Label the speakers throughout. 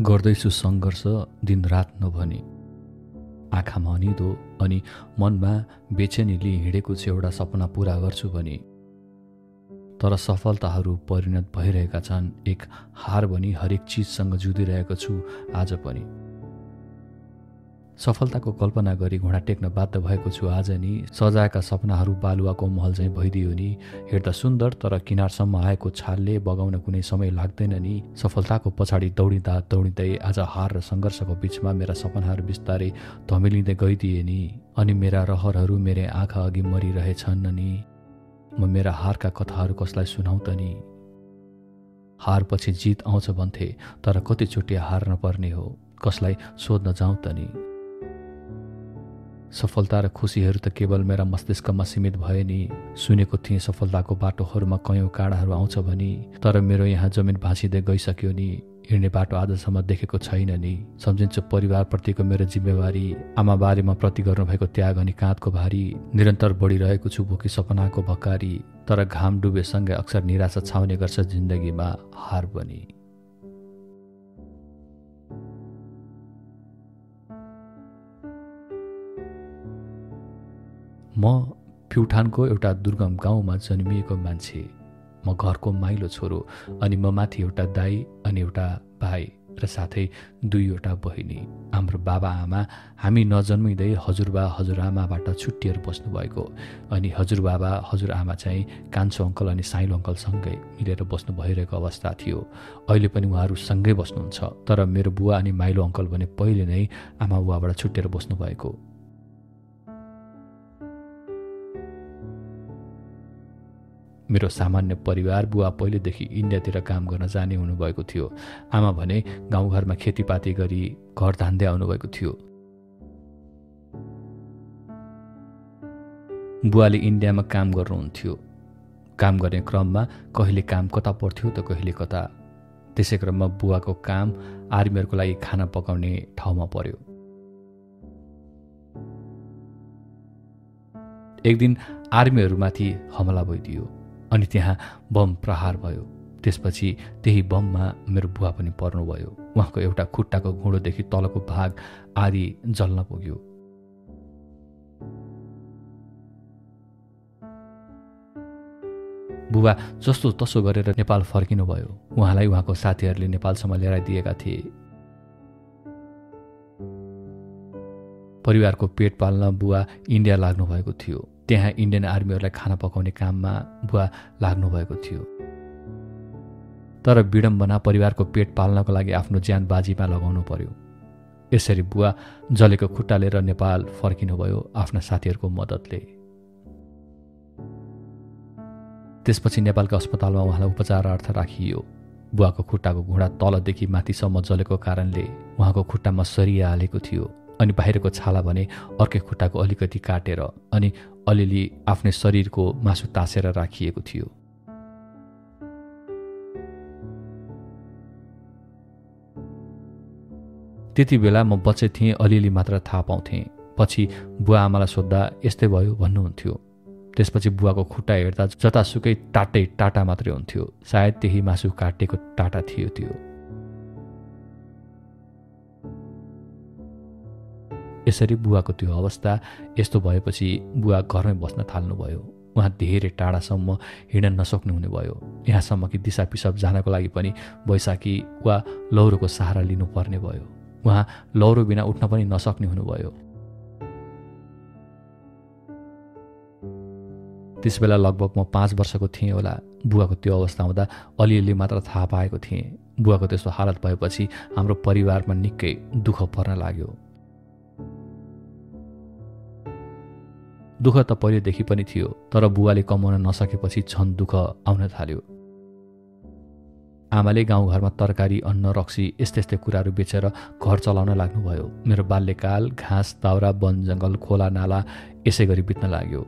Speaker 1: गर्दैछु सङ्घर्ष दिनरात नभनी। आँखामा अनिदो अनि मनमा बेचेनीले हिँडेको छु एउटा सपना पुरा गर्छु भने। तर सफलताहरू परिणत भइरहेका छन् एक हार भनी हरेक चिजसँग जुधिरहेको छु आज पनि। सफलताको कल्पना गरी घुँडा टेक्न बाध्य भएको छु आज नि। सजाएका सपनाहरू बालुवाको महल चाहिँ भइदियो नि। हेर्दा सुन्दर तर किनारसम्म आएको छालले बगाउन कुनै समय लाग्दैन नि। सफलताको पछाडि दौडिँदा दौडिँदै आज हार र सङ्घर्षको बिचमा मेरा सपनाहरू बिस्तारै धमिलिँदै गइदिए नि। अनि मेरा रहरहरू मेरो आँखा अघि मरिरहेछन् नि। म मेरा हारका कथाहरू कसलाई सुनाउ त नि? हारपछि जित आउँछ भन्थे तर कतिचोटि हार्न पर्ने हो। कसलाई सोध्न जाउँ त नि? सफलता र खुसीहरू त केवल मेरा मस्तिष्कमा सीमित भए नि। सुनेको थिएँ सफलताको बाटोहरूमा कयौँ काँडाहरू आउँछ भने तर मेरो यहाँ जमिन भाँचिँदै गइसक्यो नि। हिँड्ने बाटो आजसम्म देखेको छैन नि। सम्झिन्छु परिवारप्रतिको मेरो जिम्मेवारी आमा बारेमा प्रति गर्नुभएको त्याग अनि काँधको भारी निरन्तर बढिरहेको छु भोकी सपनाको भकारी तर घाम डुबेसँगै अक्सर निराशा छाउने गर्छ जिन्दगीमा हार बनी म प्युठानको एउटा दुर्गम गाउँमा जन्मिएको मान्छे। म घरको माइलो छोरो अनि म माथि एउटा दाई अनि एउटा भाइ र साथै दुईवटा बहिनी। हाम्रो बाबा आमा हामी नजन्मिँदै हजुरबा हजुरआमाबाट छुट्टिएर बस्नुभएको अनि हजुरबाबा हजुरआमा चाहिँ कान्छो अङ्कल अनि साइलो अङ्कलसँगै मिलेर बस्नु भइरहेको अवस्था थियो। अहिले पनि उहाँहरू सँगै बस्नुहुन्छ तर मेरो बुवा अनि माइलो अङ्कल भने पहिले नै आमा बुवाबाट छुट्टिएर बस्नुभएको। मेरो सामान्य परिवार बुवा पहिलेदेखि इन्डियातिर काम गर्न जाने हुनुभएको थियो। आमा भने गाउँघरमा खेतीपाती गरी घर धान्दै आउनुभएको थियो। बुवाले इन्डियामा काम गर्नुहुन्थ्यो। काम गर्ने क्रममा कहिले काम कता पर्थ्यो त कहिले कता। त्यसै क्रममा बुवाको काम आर्मीहरूको लागि खाना पकाउने ठाउँमा पर्यो। एक दिन आर्मीहरूमाथि हमला भइदियो। अनि त्यहाँ बम प्रहार भयो। त्यसपछि त्यही बममा मेरो बुवा पनि पर्नुभयो। उहाँको एउटा खुट्टाको घुँडोदेखि तलको भाग आदि जल्न पुग्यो। बुबा जस्तो तसो गरेर नेपाल फर्किनुभयो। उहाँलाई उहाँको साथीहरूले नेपालसम्म ल्याएर दिएका थिए। परिवारको पेट पाल्न बुवा इन्डिया लाग्नुभएको थियो। त्यहाँ इन्डियन आर्मीहरूलाई खाना पकाउने काममा बुवा लाग्नुभएको थियो। तर विडम्बना परिवारको पेट पाल्नको लागि आफ्नो ज्यान बाजीमा लगाउनु पर्यो। यसरी बुवा जलेको खुट्टा लिएर नेपाल फर्किनुभयो आफ्ना साथीहरूको मद्दतले। त्यसपछि नेपालको अस्पतालमा उहाँलाई उपचारार्थ राखियो। बुवाको खुट्टाको घुँडा तलदेखि माथिसम्म जलेको कारणले उहाँको खुट्टामा सरिया हालेको थियो। अनि बाहिरको छाला भने अर्कै खुट्टाको अलिकति काटेर अनि अलिअलि आफ्नै शरीरको मासु तासेर राखिएको थियो। त्यति बेला म बच्चे थिएँ अलिअलि मात्र थाहा पाउँथेँ। पछि बुवा आमालाई सोद्धा यस्तै भयो भन्नुहुन्थ्यो। त्यसपछि बुवाको खुट्टा हेर्दा जतासुकै टाटै टाटा मात्रै हुन्थ्यो। सायद त्यही मासु काटेको टाटा थियो त्यो। यसरी बुवाको त्यो अवस्था यस्तो भएपछि बुवा घरमै बस्न थाल्नुभयो। उहाँ धेरै टाढासम्म हिँड्न नसक्नु हुने भयो। यहाँसम्म कि दिसा पिसाब जानको लागि पनि बैशाखी वा लौरोको सहारा लिनुपर्ने भयो। उहाँ लौरो बिना उठ्न पनि नसक्ने हुनुभयो। त्यस बेला लगभग म पाँच वर्षको थिएँ होला। बुवाको त्यो अवस्था हुँदा अलिअलि मात्र थाहा पाएको थिएँ। बुवाको त्यस्तो हालत भएपछि हाम्रो परिवारमा निकै दुःख पर्न लाग्यो। दुःख त पहिलेदेखि पनि थियो तर बुवाले कमाउन नसकेपछि झन् दुःख आउन थाल्यो। आमाले गाउँघरमा तरकारी अन्न रक्सी यस्तै यस्तै कुराहरू बेचेर घर चलाउन लाग्नुभयो। मेरो बाल्यकाल घाँस दाउरा वन जङ्गल खोला नाला यसै गरी बित्न लाग्यो।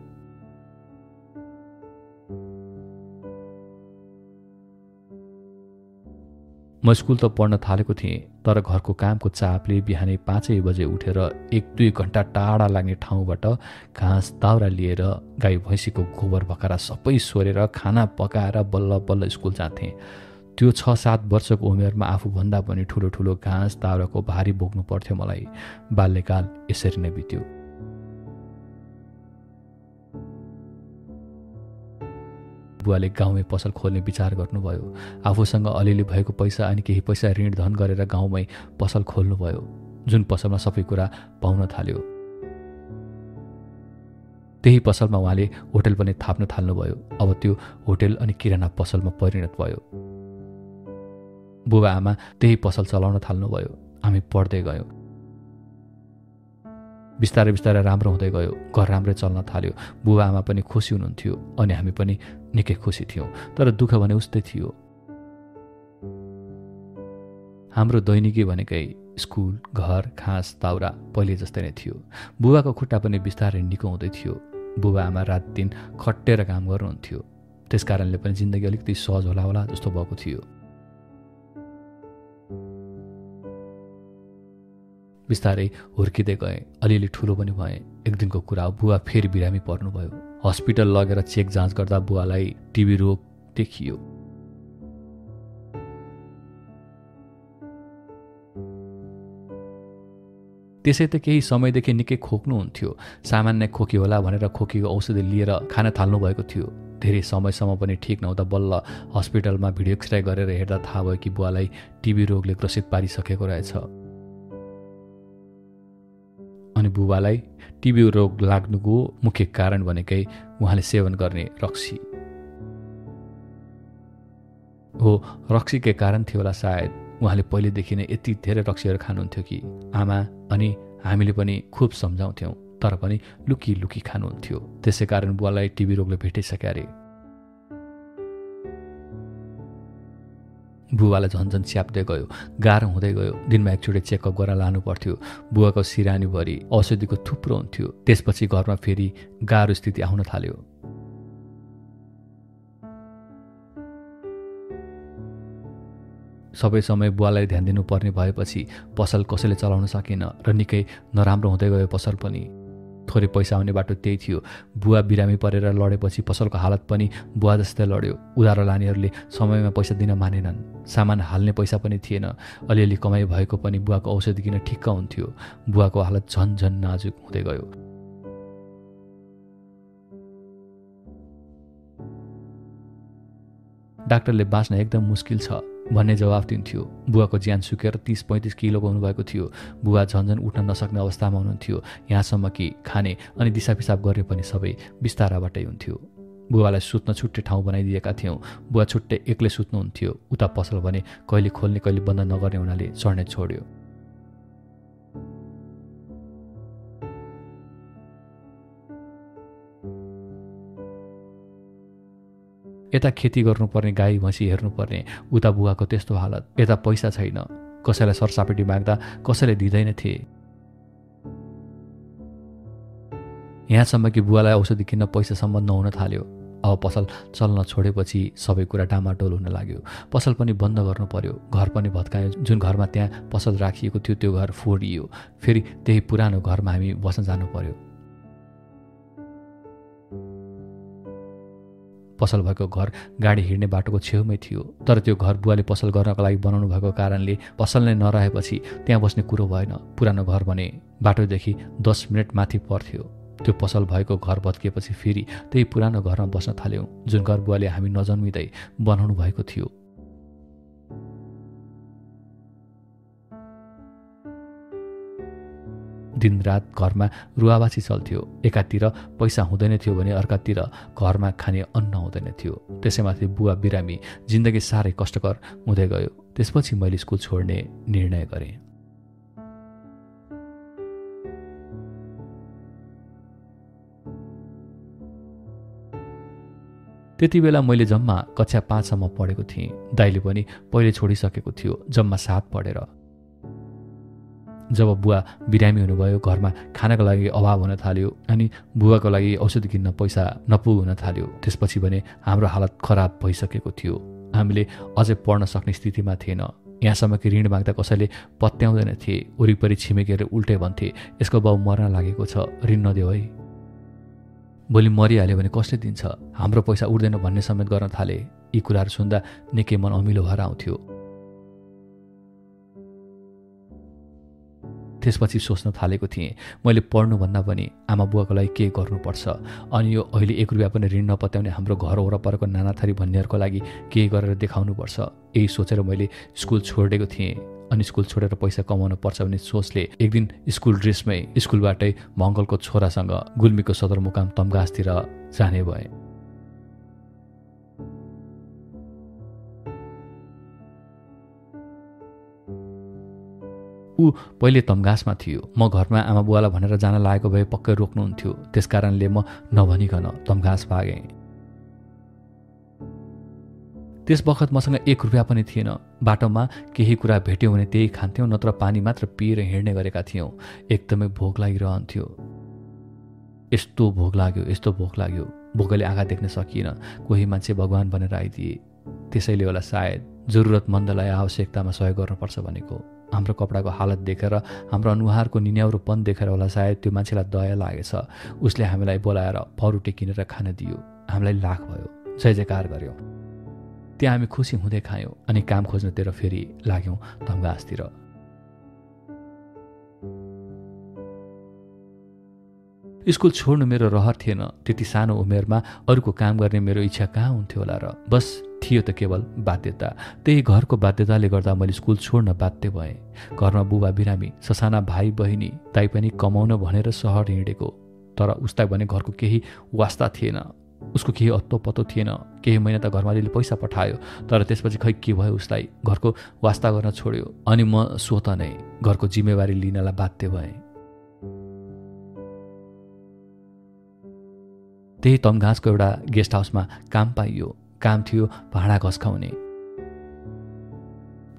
Speaker 1: म स्कुल त पढ्न थालेको थिएँ तर घरको कामको चापले बिहानै पाँचै बजे उठेर एक दुई घन्टा टाढा लाग्ने ठाउँबाट घाँस दाउरा लिएर गाई भैँसीको गोबर भकारा सबै सोरेर खाना पकाएर बल्ल बल्ल स्कुल जान्थेँ। त्यो छ सात वर्षको उमेरमा आफूभन्दा पनि ठुलो ठुलो घाँस दाउराको भारी बोक्नु पर्थ्यो मलाई। बाल्यकाल यसरी नै बित्यो। बुवाले गाउँमै पसल खोल्ने विचार गर्नुभयो। आफूसँग अलिअलि भएको पैसा अनि केही पैसा ऋण धन गरेर गाउँमै पसल खोल्नुभयो जुन पसलमा सबै कुरा पाउन थाल्यो। त्यही पसलमा उहाँले होटेल पनि थाप्न थाल्नुभयो। अब त्यो होटेल अनि किराना पसलमा परिणत भयो। बुबा आमा त्यही पसल चलाउन थाल्नुभयो। हामी पढ्दै गयौँ। बिस्तारै बिस्तारै राम्रो हुँदै गयो। घर राम्रै चल्न थाल्यो। बुबा आमा पनि खुसी हुनुहुन्थ्यो अनि हामी पनि निकै खुसी थियौँ तर दुःख भने उस्तै थियो। हाम्रो दैनिकी भनेकै स्कुल घर घाँस दाउरा पहिले जस्तै नै थियो। बुबाको खुट्टा पनि बिस्तारै निको हुँदै थियो। बुबा आमा रात दिन खटेर काम गर्नुहुन्थ्यो। त्यस कारणले पनि जिन्दगी अलिकति सहज होला होला जस्तो भएको थियो। बिस्तारै हुर्किँदै गएँ। अलिअलि ठुलो पनि भएँ। एक दिनको कुरा बुवा फेरि बिरामी पर्नुभयो। हस्पिटल लगेर चेक जाँच गर्दा बुवालाई टिबी रोग देखियो। त्यसै त केही समयदेखि निकै खोक्नुहुन्थ्यो। सामान्य खोकी होला भनेर खोकीको औषधि लिएर खान थाल्नुभएको थियो। धेरै समयसम्म पनि ठिक नहुँदा बल्ल हस्पिटलमा भिडियो एक्सरे गरेर हेर्दा थाहा भयो कि बुवालाई टिबी रोगले ग्रसित पारिसकेको रहेछ। अनि बुबालाई टिबी रोग लाग्नुको मुख्य कारण भनेकै उहाँले सेवन गर्ने रक्सी। हो रक्सीकै कारण थियो होला सायद। उहाँले पहिलेदेखि नै यति धेरै रक्सीहरू खानुहुन्थ्यो कि आमा अनि हामीले पनि खुब सम्झाउँथ्यौँ तर पनि लुकी लुकी खानुहुन्थ्यो। त्यसै कारण बुवालाई टिबी रोगले भेटिसक्यो अरे। बुवालाई झन्झन च्याप्दै गयो। गाह्रो हुँदै गयो। दिनमा एकचोटि चेकअप गरेर लानु पर्थ्यो बुवाको सिरानीभरि औषधिको थुप्रो हुन्थ्यो। त्यसपछि घरमा फेरि गाह्रो स्थिति आउन थाल्यो। सबै समय बुवालाई ध्यान दिनुपर्ने भएपछि पसल कसैले चलाउन सकेन र निकै नराम्रो हुँदै गयो पसल पनि। थोरै पैसा आउने बाटो त्यही थियो। बुवा बिरामी परेर लडेपछि पसलको हालत पनि बुवा जस्तै लड्यो। उधारो लानेहरूले समयमा पैसा दिन मानेनन्। सामान हाल्ने पैसा पनि थिएन। अलिअलि कमाइ भएको पनि बुवाको औषधि किन ठिक्क हुन्थ्यो? बुवाको हालत झन झन नाजुक हुँदै गयो। डाक्टरले बाँच्न एकदम मुस्किल छ। भन्ने जवाफ दिन्थ्यो। बुवाको ज्यान सुकेर तिस पैँतिस किलोको हुनुभएको थियो। बुवा झन्झन उठ्न नसक्ने अवस्थामा हुनुहुन्थ्यो। यहाँसम्म कि खाने अनि दिसा पिसाब गर्ने पनि सबै बिस्ताराबाटै हुन्थ्यो। बुवालाई सुत्न छुट्टै ठाउँ बनाइदिएका थियौँ। बुवा छुट्टै एक्लै सुत्नुहुन्थ्यो। उता पसल भने कहिले खोल्ने कहिले बन्द नगर्ने हुनाले चढ्ने छोड्यो। यता खेती गर्नुपर्ने गाई भैँसी हेर्नुपर्ने उता बुवाको त्यस्तो हालत यता पैसा छैन। कसैलाई सरसापेटी माग्दा कसैले दिँदैन थिए। यहाँसम्म कि बुवालाई औषधि किन्न पैसासम्म नहुन थाल्यो। अब पसल चल्न छोडेपछि सबै कुरा डामाडोल हुन लाग्यो। पसल पनि बन्द गर्नु पर्यो। घर पनि भत्कायो। जुन घरमा त्यहाँ पसल राखिएको थियो त्यो घर फोडियो। फेरि त्यही पुरानो घरमा हामी बस्न जानु पर्यो। पसल भएको घर गाडी हिँड्ने बाटोको छेउमै थियो। तर त्यो घर बुवाले पसल गर्नको लागि बनाउनु भएको कारणले पसल नै नरहेपछि त्यहाँ बस्ने कुरो भएन पुरानो घर भने बाटोदेखि दस मिनट माथि पर्थ्यो। त्यो पसल भएको घर भत्किएपछि फेरि त्यही पुरानो घरमा बस्न थाल्यौँ जुन घर बुवाले हामी नजन्मिँदै बनाउनु भएको थियो। दिनरात घरमा रुवाबासी चल्थ्यो। एकातिर पैसा हुँदैन थियो भने अर्कातिर घरमा खाने अन्न हुँदैन थियो। त्यसैमाथि बुवा बिरामी जिन्दगी साह्रै कष्टकर हुँदै गयो। त्यसपछि मैले स्कुल छोड्ने निर्णय गरेँ। त्यति बेला मैले जम्मा कक्षा पाँचसम्म पढेको थिएँ। दाइले पनि पहिले छोडिसकेको थियो जम्मा सात पढेर। जब बुवा बिरामी हुनुभयो घरमा खानाको लागि अभाव हुन थाल्यो अनि बुवाको लागि औषधि किन्न पैसा नपुग हुन थाल्यो त्यसपछि भने हाम्रो हालत खराब भइसकेको थियो। हामीले अझै पढ्न सक्ने स्थितिमा थिएन। यहाँसम्म कि ऋण माग्दा कसैले पत्याउँदैन थिए। वरिपरि छिमेकीहरू उल्टै भन्थे यसको बाउ मर्न लागेको छ ऋण नदेऊ है। भोलि मरिहाल्यो भने कसले दिन्छ? हाम्रो पैसा उठ्दैन भन्ने समेत गर्न थाले। यी कुराहरू सुन्दा निकै मन अमिलो भएर आउँथ्यो। त्यसपछि सोच्न थालेको थिएँ। मैले पढ्नुभन्दा पनि आमा बुवाको लागि के गर्नुपर्छ? अनि यो अहिले एक रुपियाँ पनि ऋण नपत्याउने हाम्रो घर वरपरको नानाथरी भन्नेहरूको लागि के गरेर देखाउनुपर्छ? यही सोचेर मैले स्कुल छोडिदिएको थिएँ। अनि स्कुल छोडेर पैसा कमाउनु पर्छ भन्ने सोचले एक दिन स्कुल ड्रेसमै स्कुलबाटै मङ्गलको छोरासँग गुल्मीको सदरमुकाम तम्गासतिर जाने भएँ। ऊ पहिले तम्घासमा थियो। म घरमा आमा बुवालाई भनेर जान लागेको भए पक्कै रोक्नुहुन्थ्यो। त्यस कारणले म नभनिकन तम्घास भागेँ। त्यस बखत मसँग एक रुपियाँ पनि थिएन। बाटोमा केही कुरा भेट्यौँ भने त्यही खान्थ्यौँ नत्र पानी मात्र पिएर हिँड्ने गरेका थियौँ। एकदमै भोक लागिरहन्थ्यो। यस्तो भोक लाग्यो यस्तो भोक लाग्यो। भोकले आँखा देख्न सकिएन। कोही मान्छे भगवान् भनेर आइदिए। त्यसैले होला सायद जरुरतमन्दलाई आवश्यकतामा सहयोग गर्नुपर्छ भनेको। हाम्रो कपडाको हालत देखेर हाम्रो अनुहारको निन्याउरोपन देखेर होला सायद त्यो मान्छेलाई दया लागेछ। उसले हामीलाई बोलाएर परुटे किनेर खान दियो। हामीलाई लाख भयो। जय जयकार गऱ्यौँ त्यहाँ हामी खुसी हुँदै खायौँ अनि काम खोज्नतिर फेरि लाग्यौँ धमगासतिर स्कुल छोड्नु मेरो रहर थिएन। त्यति सानो उमेरमा अरूको काम गर्ने मेरो इच्छा कहाँ हुन्थ्यो होला र? बस थियो त केवल बाध्यता। त्यही घरको बाध्यताले गर्दा मैले स्कुल छोड्न बाध्य भएँ। घरमा बुबा बिरामी ससाना भाइ बहिनी ताइ पनि कमाउन भनेर सहर हिँडेको। तर उसलाई भने घरको केही वास्ता थिएन। उसको केही अत्तो पत्तो थिएन। केही महिना त घरमालीले पैसा पठायो। तर त्यसपछि खै के भयो उसलाई घरको वास्ता गर्न छोड्यो। अनि म स्वत नै घरको जिम्मेवारी लिनलाई बाध्य भएँ। त्यही तमघाँसको एउटा गेस्ट हाउसमा काम पाइयो। काम थियो भाँडा घस्काउने।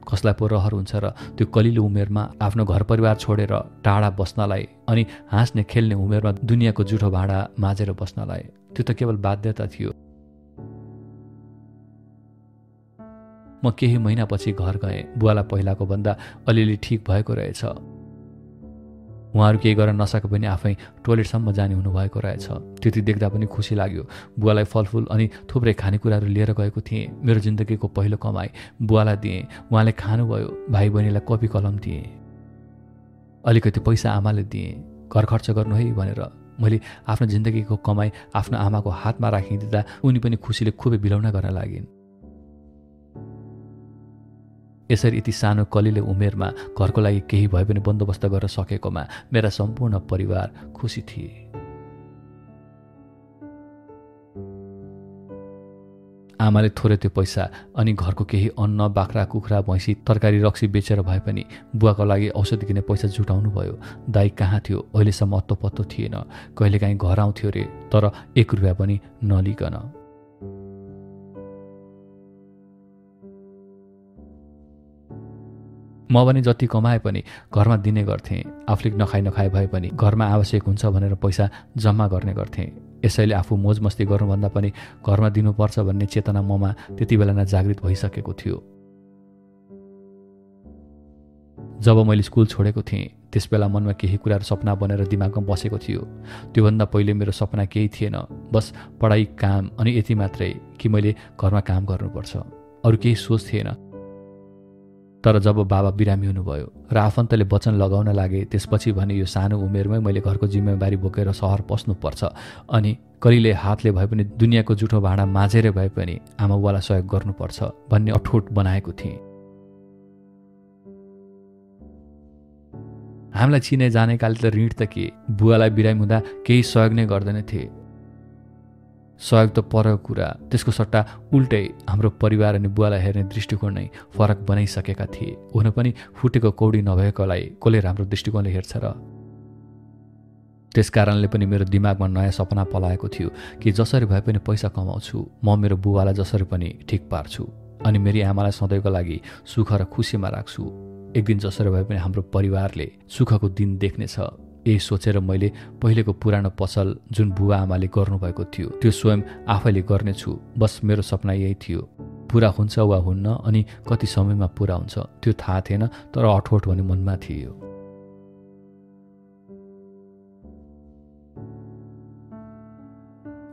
Speaker 1: कसलाई पो रहर हुन्छ र त्यो कलिलो उमेरमा आफ्नो घर परिवार छोडेर टाढा बस्नलाई अनि हाँस्ने खेल्ने उमेरमा दुनियाँको जुठो भाँडा माझेर बस्नलाई त्यो त केवल बाध्यता थियो। म केही महिनापछि घर गएँ। बुवालाई पहिलाको भन्दा अलिअलि ठिक भएको रहेछ। उहाँहरू केही गर्न नसके पनि आफै टोइलेटसम्म जाने हुनुभएको रहेछ। त्यति देख्दा पनि खुसी लाग्यो। बुवालाई फलफुल अनि थुप्रै खानेकुराहरू लिएर गएको थिएँ। मेरो जिन्दगीको पहिलो कमाई बुवालाई दिएँ। उहाँले खानुभयो। भाइ बहिनीलाई कपी कलम दिएँ। अलिकति पैसा आमाले दिएँ। घर खर्च गर्नु है भनेर। मैले आफ्नो जिन्दगीको कमाई आफ्नो आमाको हातमा राखिदिँदा उनी पनि खुसीले खुबै बिलाउन गर्न लागिन्। यसरी यति सानो कलिलो उमेरमा घरको लागि केही भए पनि बन्दोबस्त गर्न सकेकोमा मेरा सम्पूर्ण परिवार खुसी थिए। आमाले थोरै त्यो पैसा अनि घरको केही अन्न बाख्रा कुखुरा भैँसी तरकारी रक्सी बेचेर भए पनि बुवाको लागि औषधि किने पैसा जुटाउनु भयो। दाई कहाँ थियो? अहिलेसम्म अत्तो पत्तो थिएन। कहिलेकाहीँ घर आउँथ्यो अरे तर एक रुपियाँ पनि नलिकन। म पनि जति कमाए पनि घरमा दिने गर्थेँ आफूले नखाइ नखाए भए पनि घरमा आवश्यक हुन्छ भनेर पैसा जम्मा गर्ने गर्थेँ। यसैले आफू मोजमस्ती गर्नुभन्दा पनि घरमा दिनुपर्छ भन्ने चेतना ममा त्यति बेला नै जागृत भइसकेको थियो। जब मैले स्कुल छोडेको थिएँ त्यसबेला मनमा केही कुराहरू सपना बनेर दिमागमा बसेको थियो। त्योभन्दा पहिले मेरो सपना केही थिएन। बस पढाइ काम अनि यति मात्रै कि मैले घरमा काम गर्नुपर्छ। अरू केही सोच थिएन। तर जब बाबा बिरामी हुनुभयो र आफन्तले वचन लगाउन लागे त्यसपछि भने यो सानो उमेरमै मैले घरको जिम्मेवारी बोकेर सहर पस्नुपर्छ अनि कहिले हातले भए पनि दुनियाँको जुठो भाँडा माझेर भए पनि आमा बुवालाई सहयोग गर्नुपर्छ भन्ने अठोट बनाएको थिएँ। हामीलाई चिने जानेकाले त ऋण त के? बुवालाई बिरामी हुँदा केही सहयोग नै गर्दैन थिए। सहयोग त परको कुरा। त्यसको सट्टा उल्टै हाम्रो परिवार अनि बुवालाई हेर्ने दृष्टिकोण नै फरक बनाइसकेका थिए। हुन पनि फुटेको कौडी नभएकोलाई कसले राम्रो दृष्टिकोणले हेर्छ र? त्यस कारणले पनि मेरो दिमागमा नयाँ सपना पलाएको थियो कि जसरी भए पनि पैसा कमाउँछु म मेरो बुवालाई जसरी पनि ठिक पार्छु अनि मेरी आमालाई सधैँको लागि सुख र खुसीमा राख्छु। एक दिन जसरी भए पनि हाम्रो परिवारले सुखको दिन देख्नेछ। यही सोचेर मैले पहिलेको पुरानो पसल जुन बुवा आमाले गर्नुभएको थियो त्यो स्वयं आफैले गर्नेछु बस मेरो सपना यही थियो। पुरा हुन्छ वा हुन्न अनि कति समयमा पुरा हुन्छ त्यो थाहा थिएन तर अठोट भने मनमा थियो।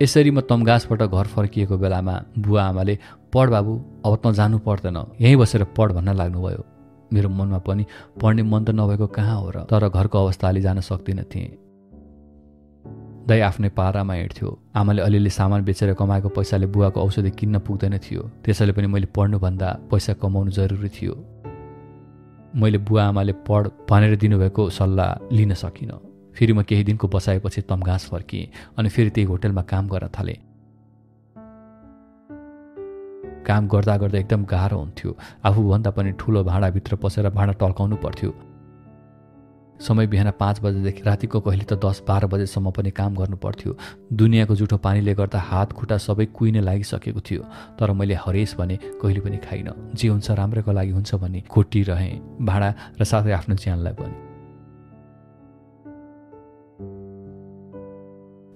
Speaker 1: यसरी म तमगासबाट घर फर्किएको बेलामा बुवा आमाले पढ बाबु अब त जानु पर्दैन। यहीँ बसेर पढ भन्न लाग्नुभयो। मेरो मनमा पनि पढ्ने मन त नभएको कहाँ हो र तर घरको अवस्थाले जान सक्दिनँ थिएँ। दाई आफ्नै पारामा हिँड्थ्यो। आमाले अलिअलि सामान बेचेर कमाएको पैसाले बुवाको औषधि किन्न पुग्दैन थियो। त्यसैले पनि मैले पढ्नुभन्दा पैसा कमाउनु जरुरी थियो। मैले बुवा आमाले पढ भनेर दिनुभएको सल्लाह लिन सकिनँ। फेरि म केही दिनको बसाएपछि तमघाँस फर्किएँ अनि फेरि त्यही होटेलमा काम गर्न थालेँ। काम गर्दा गर्दा एकदम गाह्रो हुन्थ्यो। आफूभन्दा पनि ठुलो भाँडाभित्र पसेर भाँडा टल्काउनु पर्थ्यो। समय बिहान पाँच बजेदेखि रातिको कहिले त दस बाह्र बजेसम्म पनि काम गर्नु पर्थ्यो। दुनियाँको जुठो पानीले गर्दा हात खुट्टा सबै कुहिने लागिसकेको थियो। तर मैले हरेस भने कहिले पनि खाइनँ। जे हुन्छ राम्रोको लागि हुन्छ भने खोटिरहेँ भाँडा र साथै आफ्नो ज्यानलाई पनि।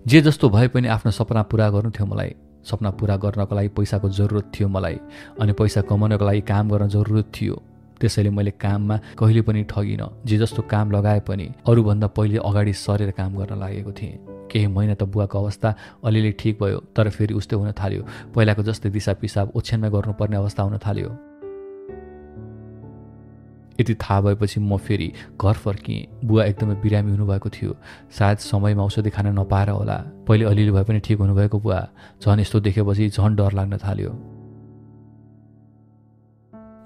Speaker 1: जे जस्तो भए पनि आफ्नो सपना पुरा गर्नु थियो मलाई। सपना पुरा गर्नको लागि पैसाको जरुरत थियो मलाई अनि पैसा कमाउनको लागि काम गर्न जरुरत थियो। त्यसैले मैले काममा कहिले पनि ठगिनँ जे जस्तो काम लगाए पनि अरूभन्दा पहिले अगाडि सरेर काम गर्न लागेको थिएँ। केही महिना त बुवाको अवस्था अलिअलि ठिक भयो तर फेरि उस्तै हुन थाल्यो। पहिलाको जस्तै दिसा पिसाब ओछ्यानमा गर्नुपर्ने अवस्था हुन थाल्यो। यति थाहा भएपछि म फेरि घर फर्किएँ। बुवा एकदमै बिरामी हुनुभएको थियो। सायद समयमा औषधि खान नपाएर होला। पहिले अलिअलि भए पनि ठिक हुनुभएको बुवा। झन् यस्तो देखेपछि झन् डर लाग्न थाल्यो।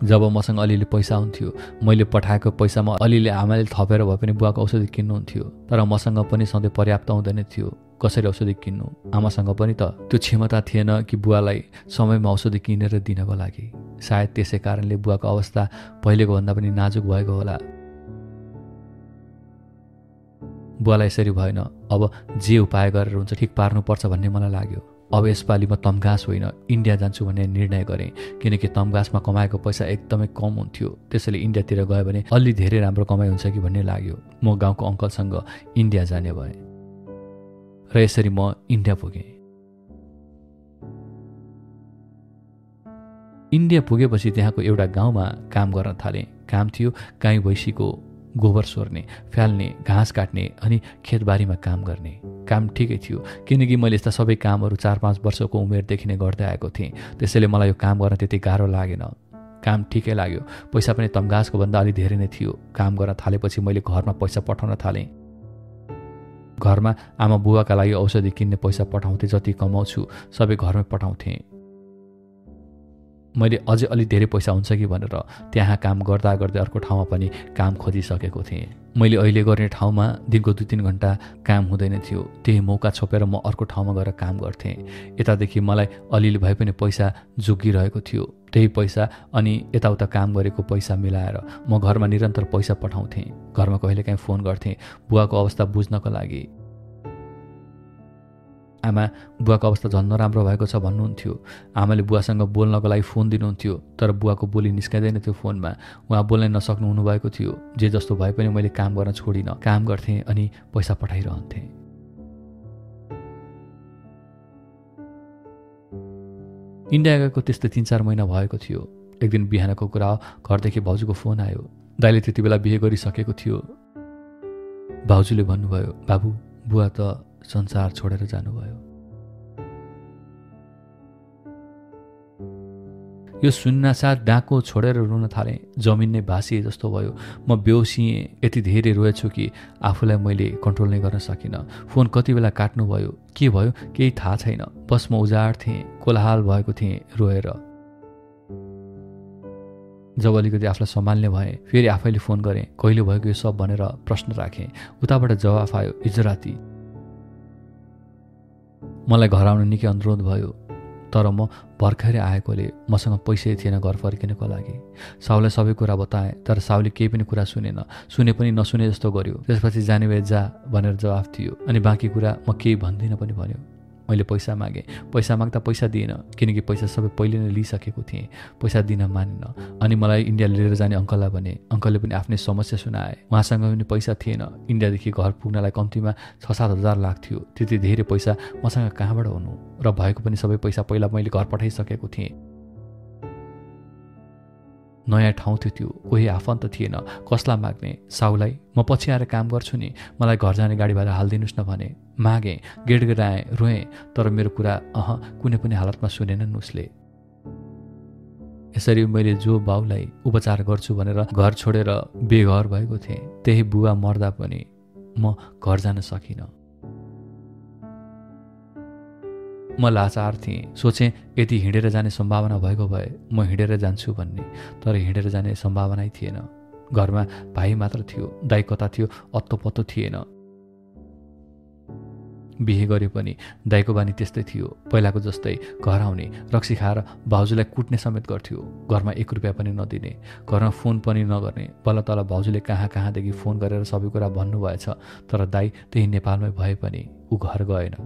Speaker 1: जब मसँग अलिअलि पैसा हुन्थ्यो मैले पठाएको पैसामा अलिअलि आमाले थपेर भए पनि बुवाको औषधि किन्नुहुन्थ्यो तर मसँग पनि सधैँ पर्याप्त हुँदैन थियो कसरी औषधि किन्नु? आमासँग पनि त त्यो क्षमता थिएन कि बुवालाई समयमा औषधि किनेर दिनको लागि। सायद त्यसै कारणले बुवाको अवस्था पहिलेको भन्दा पनि नाजुक भएको होला। बुवालाई यसरी भएन अब जे उपाय गरेर हुन्छ ठिक पार्नुपर्छ भन्ने मलाई लाग्यो। अब यसपालि म तमघास होइन इन्डिया जान्छु भन्ने निर्णय गरेँ किनकि तमघासमा कमाएको पैसा एकदमै कम हुन्थ्यो। त्यसैले इन्डियातिर गयो भने अलि धेरै राम्रो कमाइ हुन्छ कि भन्ने लाग्यो। म गाउँको अङ्कलसँग इन्डिया जाने भएँ। र यसरी म इन्डिया पुगेँ। इन्डिया पुगेपछि त्यहाँको एउटा गाउँमा काम गर्न थालेँ। काम थियो गाई भैँसीको गोबर सोर्ने फ्याल्ने घाँस काट्ने अनि खेतबारीमा काम गर्ने। काम ठिकै थियो किनकि मैले यस्ता सबै कामहरू चार पाँच वर्षको उमेरदेखि नै गर्दै आएको थिएँ। त्यसैले मलाई यो काम गर्न त्यति गाह्रो लागेन। काम ठिकै लाग्यो। पैसा पनि तमगासको भन्दा अलिक धेरै नै थियो। काम गर्न थालेपछि मैले घरमा पैसा पठाउन थालेँ। घरमा आमा बुवाका लागि औषधि किन्ने पैसा पठाउँथेँ जति कमाउँछु सबै घरमै पठाउँथेँ। मैले अझै अलिक धेरै पैसा हुन्छ कि भनेर त्यहाँ काम गर्दा गर्दै अर्को ठाउँमा पनि काम खोजिसकेको थिएँ। मैले अहिले गर्ने ठाउँमा दिनको दुई तिन घन्टा काम हुँदैन थियो। त्यही मौका छोपेर म अर्को ठाउँमा गएर काम गर्थेँ। यतादेखि मलाई अलिअलि भए पनि पैसा जोगिरहेको थियो। त्यही पैसा अनि यताउता काम गरेको पैसा मिलाएर म घरमा निरन्तर पैसा पठाउँथेँ। घरमा कहिलेकाहीँ फोन गर्थेँ। बुवाको अवस्था बुझ्नको लागि। आमा बुवाको अवस्था झन् नराम्रो भएको छ भन्नुहुन्थ्यो। आमाले बुवासँग बोल्नको लागि फोन दिनुहुन्थ्यो तर बुवाको बोली निस्काइँदैन थियो फोनमा। उहाँ बोल्नै नसक्नु हुनुभएको थियो। जे जस्तो भए पनि मैले काम गर्न छोडिनँ काम गर्थेँ अनि पैसा पठाइरहन्थेँ। इन्डिया गएको त्यस्तै तिन चार महिना भएको थियो। एक दिन बिहानको कुरा घरदेखि भाउजूको फोन आयो। दाइले त्यति बेला बिहे गरिसकेको थियो। भाउजूले भन्नुभयो बाबु बुवा त संसार छोडेर जानुभयो। यो सुन्नासाथ डाको छोडेर रुन थालेँ जमिन नै भाँसिए जस्तो भयो। म बेहोसिएँ यति धेरै रोएछु कि आफूलाई मैले कन्ट्रोल नै गर्न सकिनँ। फोन कति बेला काट्नुभयो के भयो केही थाहा छैन। बस म उजाड थिएँ कोलाहाल भएको थिएँ रोएर। जब अलिकति आफूलाई सम्हाल्ने भएँ फेरि आफैले फोन गरेँ कहिले भएको यो सब? भनेर प्रश्न राखेँ। उताबाट जवाफ आयो हिजो राति। मलाई घर आउनु निकै अनुरोध भयो तर म भर्खरै आएकोले मसँग पैसै थिएन घर फर्किनको लागि। साउलाई सबै कुरा बताएँ तर साउले केही पनि कुरा सुनेन। सुने पनि नसुने जस्तो गर्यो। त्यसपछि जाने भए जा भनेर जवाफ दियो अनि बाँकी कुरा म केही भन्दिनँ पनि भन्यो। मैले पैसा मागेँ। पैसा माग्दा पैसा दिएन किनकि पैसा सबै पहिले नै लिइसकेको थिएँ। पैसा दिन मानेन। अनि मलाई इन्डिया लिएर जाने अङ्कललाई भने अङ्कलले पनि आफ्नै समस्या सुनाए। उहाँसँग पनि पैसा थिएन। इन्डियादेखि घर पुग्नलाई कम्तीमा छ सात हजार लाग्थ्यो। त्यति धेरै पैसा मसँग कहाँबाट हुनु? र भएको पनि सबै पैसा पहिला मैले घर पठाइसकेको थिएँ। नयाँ ठाउँ थियो त्यो। कोही आफन्त थिएन। कसलाई माग्ने? साउलाई म पछि आएर काम गर्छु नि। मलाई घर जाने गाडी भाडा हालिदिनुहोस् न भने। मागेँ। गेडगेडाएँ रोएँ। तर मेरो कुरा अह कुनै पनि हालतमा सुनेनन् उसले। यसरी मैले जो बाउलाई उपचार गर्छु भनेर घर छोडेर बेघर भएको थिएँ त्यही बुवा मर्दा पनि म घर जान सकिनँ। म लाचार थिएँ। सोचेँ यदि हिँडेर जाने सम्भावना भएको भए म हिँडेर जान्छु भन्ने तर हिँडेर जाने सम्भावनै थिएन। घरमा भाइ मात्र थियो दाइ कता थियो अत्तो पत्तो थिएन। बिहे गरे पनि दाइको बानी त्यस्तै थियो पहिलाको जस्तै घर आउने रक्सी खाएर भाउजूलाई कुट्ने समेत गर्थ्यो। घरमा एक रुपियाँ पनि नदिने घरमा फोन पनि नगर्ने बल्ल तल भाउजूले कहाँ कहाँदेखि फोन गरेर सबै कुरा भन्नुभएछ तर दाई त्यही नेपालमै भए पनि ऊ घर गएन।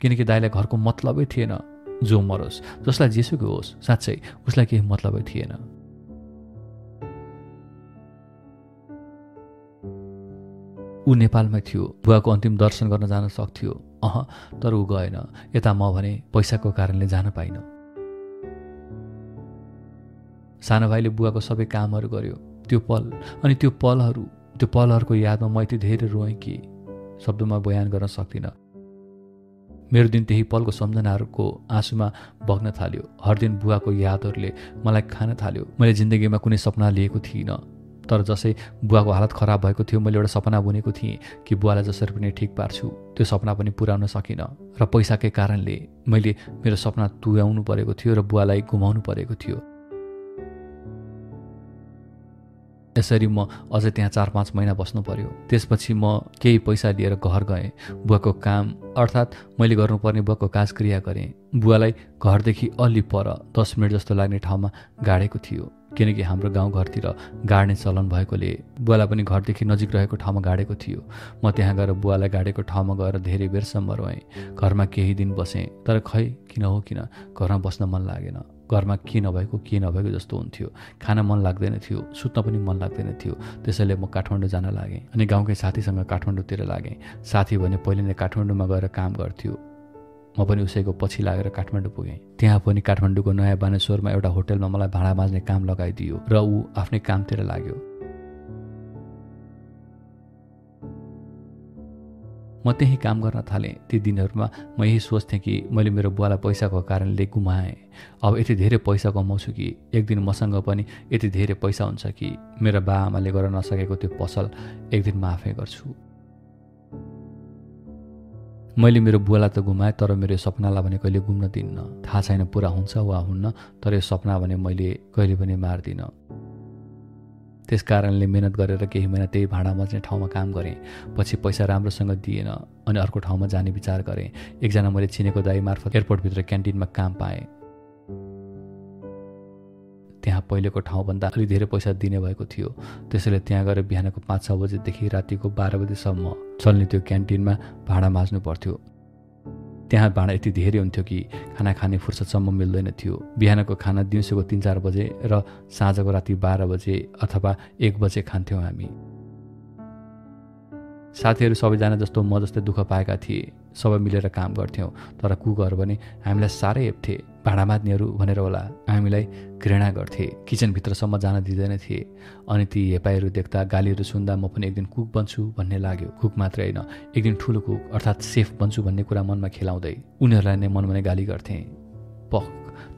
Speaker 1: किनकि दाईलाई घरको मतलबै थिएन जो मरोस्। जसलाई जेसुकै होस् साँच्चै उसलाई केही मतलबै थिएन। ऊ नेपालमै थियो बुवाको अन्तिम दर्शन गर्न जान सक्थ्यो। अह तर ऊ गएन। यता म भने पैसाको कारणले जान पाइनँ। सानो भाइले बुवाको सबै कामहरू गर्यो। त्यो पल अनि त्यो पलहरू त्यो पलहरूको यादमा म यति धेरै रोएँ कि शब्दमा बयान गर्न सक्दिनँ। मेरो दिन त्यही पलको सम्झनाहरूको आँसुमा बग्न थाल्यो। हर दिन बुवाको यादहरूले मलाई खान थाल्यो। मैले जिन्दगीमा कुनै सपना लिएको थिइनँ। तर जसै बुवाको हालत खराब भएको थियो मैले एउटा सपना बुनेको थिएँ कि बुवालाई जसरी पनि ठिक पार्छु। त्यो सपना पनि पुर्याउन सकिनँ। र पैसाकै कारणले मैले मेरो सपना तुयाउनु परेको थियो र बुवालाई गुमाउनु परेको थियो। यसरी म अझै त्यहाँ चार पाँच महिना बस्नु पर्यो। त्यसपछि म केही पैसा लिएर घर गएँ। बुवाको काम अर्थात् मैले गर्नुपर्ने बुवाको काजक्रिया गरेँ। बुवालाई घरदेखि अलि पर दस मिनट जस्तो लाग्ने ठाउँमा गाडेको थियो किनकि हाम्रो गाउँघरतिर गाड्ने चलन भएकोले बुवालाई पनि घरदेखि नजिक रहेको ठाउँमा गाडेको थियो। म त्यहाँ गएर बुवालाई गाडेको ठाउँमा गएर धेरै बेरसम्म रोएँ। घरमा केही दिन बसेँ तर खै किन हो किन? घरमा बस्न मन लागेन। घरमा के नभएको के नभएको जस्तो हुन्थ्यो। खान मन लाग्दैन थियो सुत्न पनि मन लाग्दैन थियो। त्यसैले म काठमाडौँ जान लागेँ अनि गाउँकै साथीसँग काठमाडौँतिर लागेँ। साथी भने पहिले नै काठमाडौँमा गएर काम गर्थ्यो। म पनि उसैको पछि लागेर काठमाडौँ पुगेँ। त्यहाँ पनि काठमाडौँको नयाँ बानेश्वरमा एउटा होटेलमा मलाई भाँडा माझ्ने काम लगाइदियो र ऊ आफ्नै कामतिर लाग्यो। म त्यही काम गर्न थालेँ। ती दिनहरूमा म यही सोच्थेँ कि मैले मेरो बुवालाई पैसाको कारणले गुमाएँ। अब यति धेरै पैसा कमाउँछु कि एक दिन मसँग पनि यति धेरै पैसा हुन्छ कि मेरो बा आमाले गर्न नसकेको त्यो पसल एक दिन म आफै गर्छु। मैले मेरो बुवालाई त गुमाएँ तर मेरो सपनालाई भने कहिले घुम्न दिन्न। थाहा छैन पुरा हुन्छ वा हुन्न तर यो सपना भने मैले कहिले पनि मार्दिनँ। त्यस कारणले मिहिनेत गरेर केही महिना त्यही भाँडा मज्ने ठाउँमा काम गरेँ। पछि पैसा राम्रोसँग दिएन अनि अर्को ठाउँमा जाने विचार गरेँ। एकजना मैले चिनेको दाई मार्फत एयरपोर्टभित्र क्यान्टिनमा काम पाएँ। त्यहाँ पहिलेको ठाउँभन्दा अलिक धेरै पैसा दिने भएको थियो। त्यसैले त्यहाँ गएर बिहानको पाँच छ बजीदेखि रातिको बाह्र बजीसम्म चल्ने त्यो क्यान्टिनमा भाँडा माझ्नु पर्थ्यो। त्यहाँ भाँडा यति धेरै हुन्थ्यो कि खाना खाने फुर्सदसम्म मिल्दैन थियो। बिहानको खाना दिउँसोको तिन चार बजे र साँझको राति बाह्र बजे अथवा एक बजे खान्थ्यौँ हामी। साथीहरू सबैजना जस्तो म जस्तै दुःख पाएका थिए। सबै मिलेर काम गर्थ्यौँ। तर कुकहरू पनि हामीलाई साह्रै हेप्थे। भाँडा मात्नेहरू भनेर होला हामीलाई घृणा गर्थे। किचनभित्रसम्म जान दिँदैन थिए। अनि ती हेपाइहरू देख्दा गालीहरू सुन्दा म पनि एक दिन कुक बन्छु भन्ने लाग्यो। कुक मात्रै होइन एक दिन ठुलो कुक अर्थात् सेफ बन्छु भन्ने कुरा मनमा खेलाउँदै उनीहरूलाई नै मनमा नै गाली गर्थेँ। पख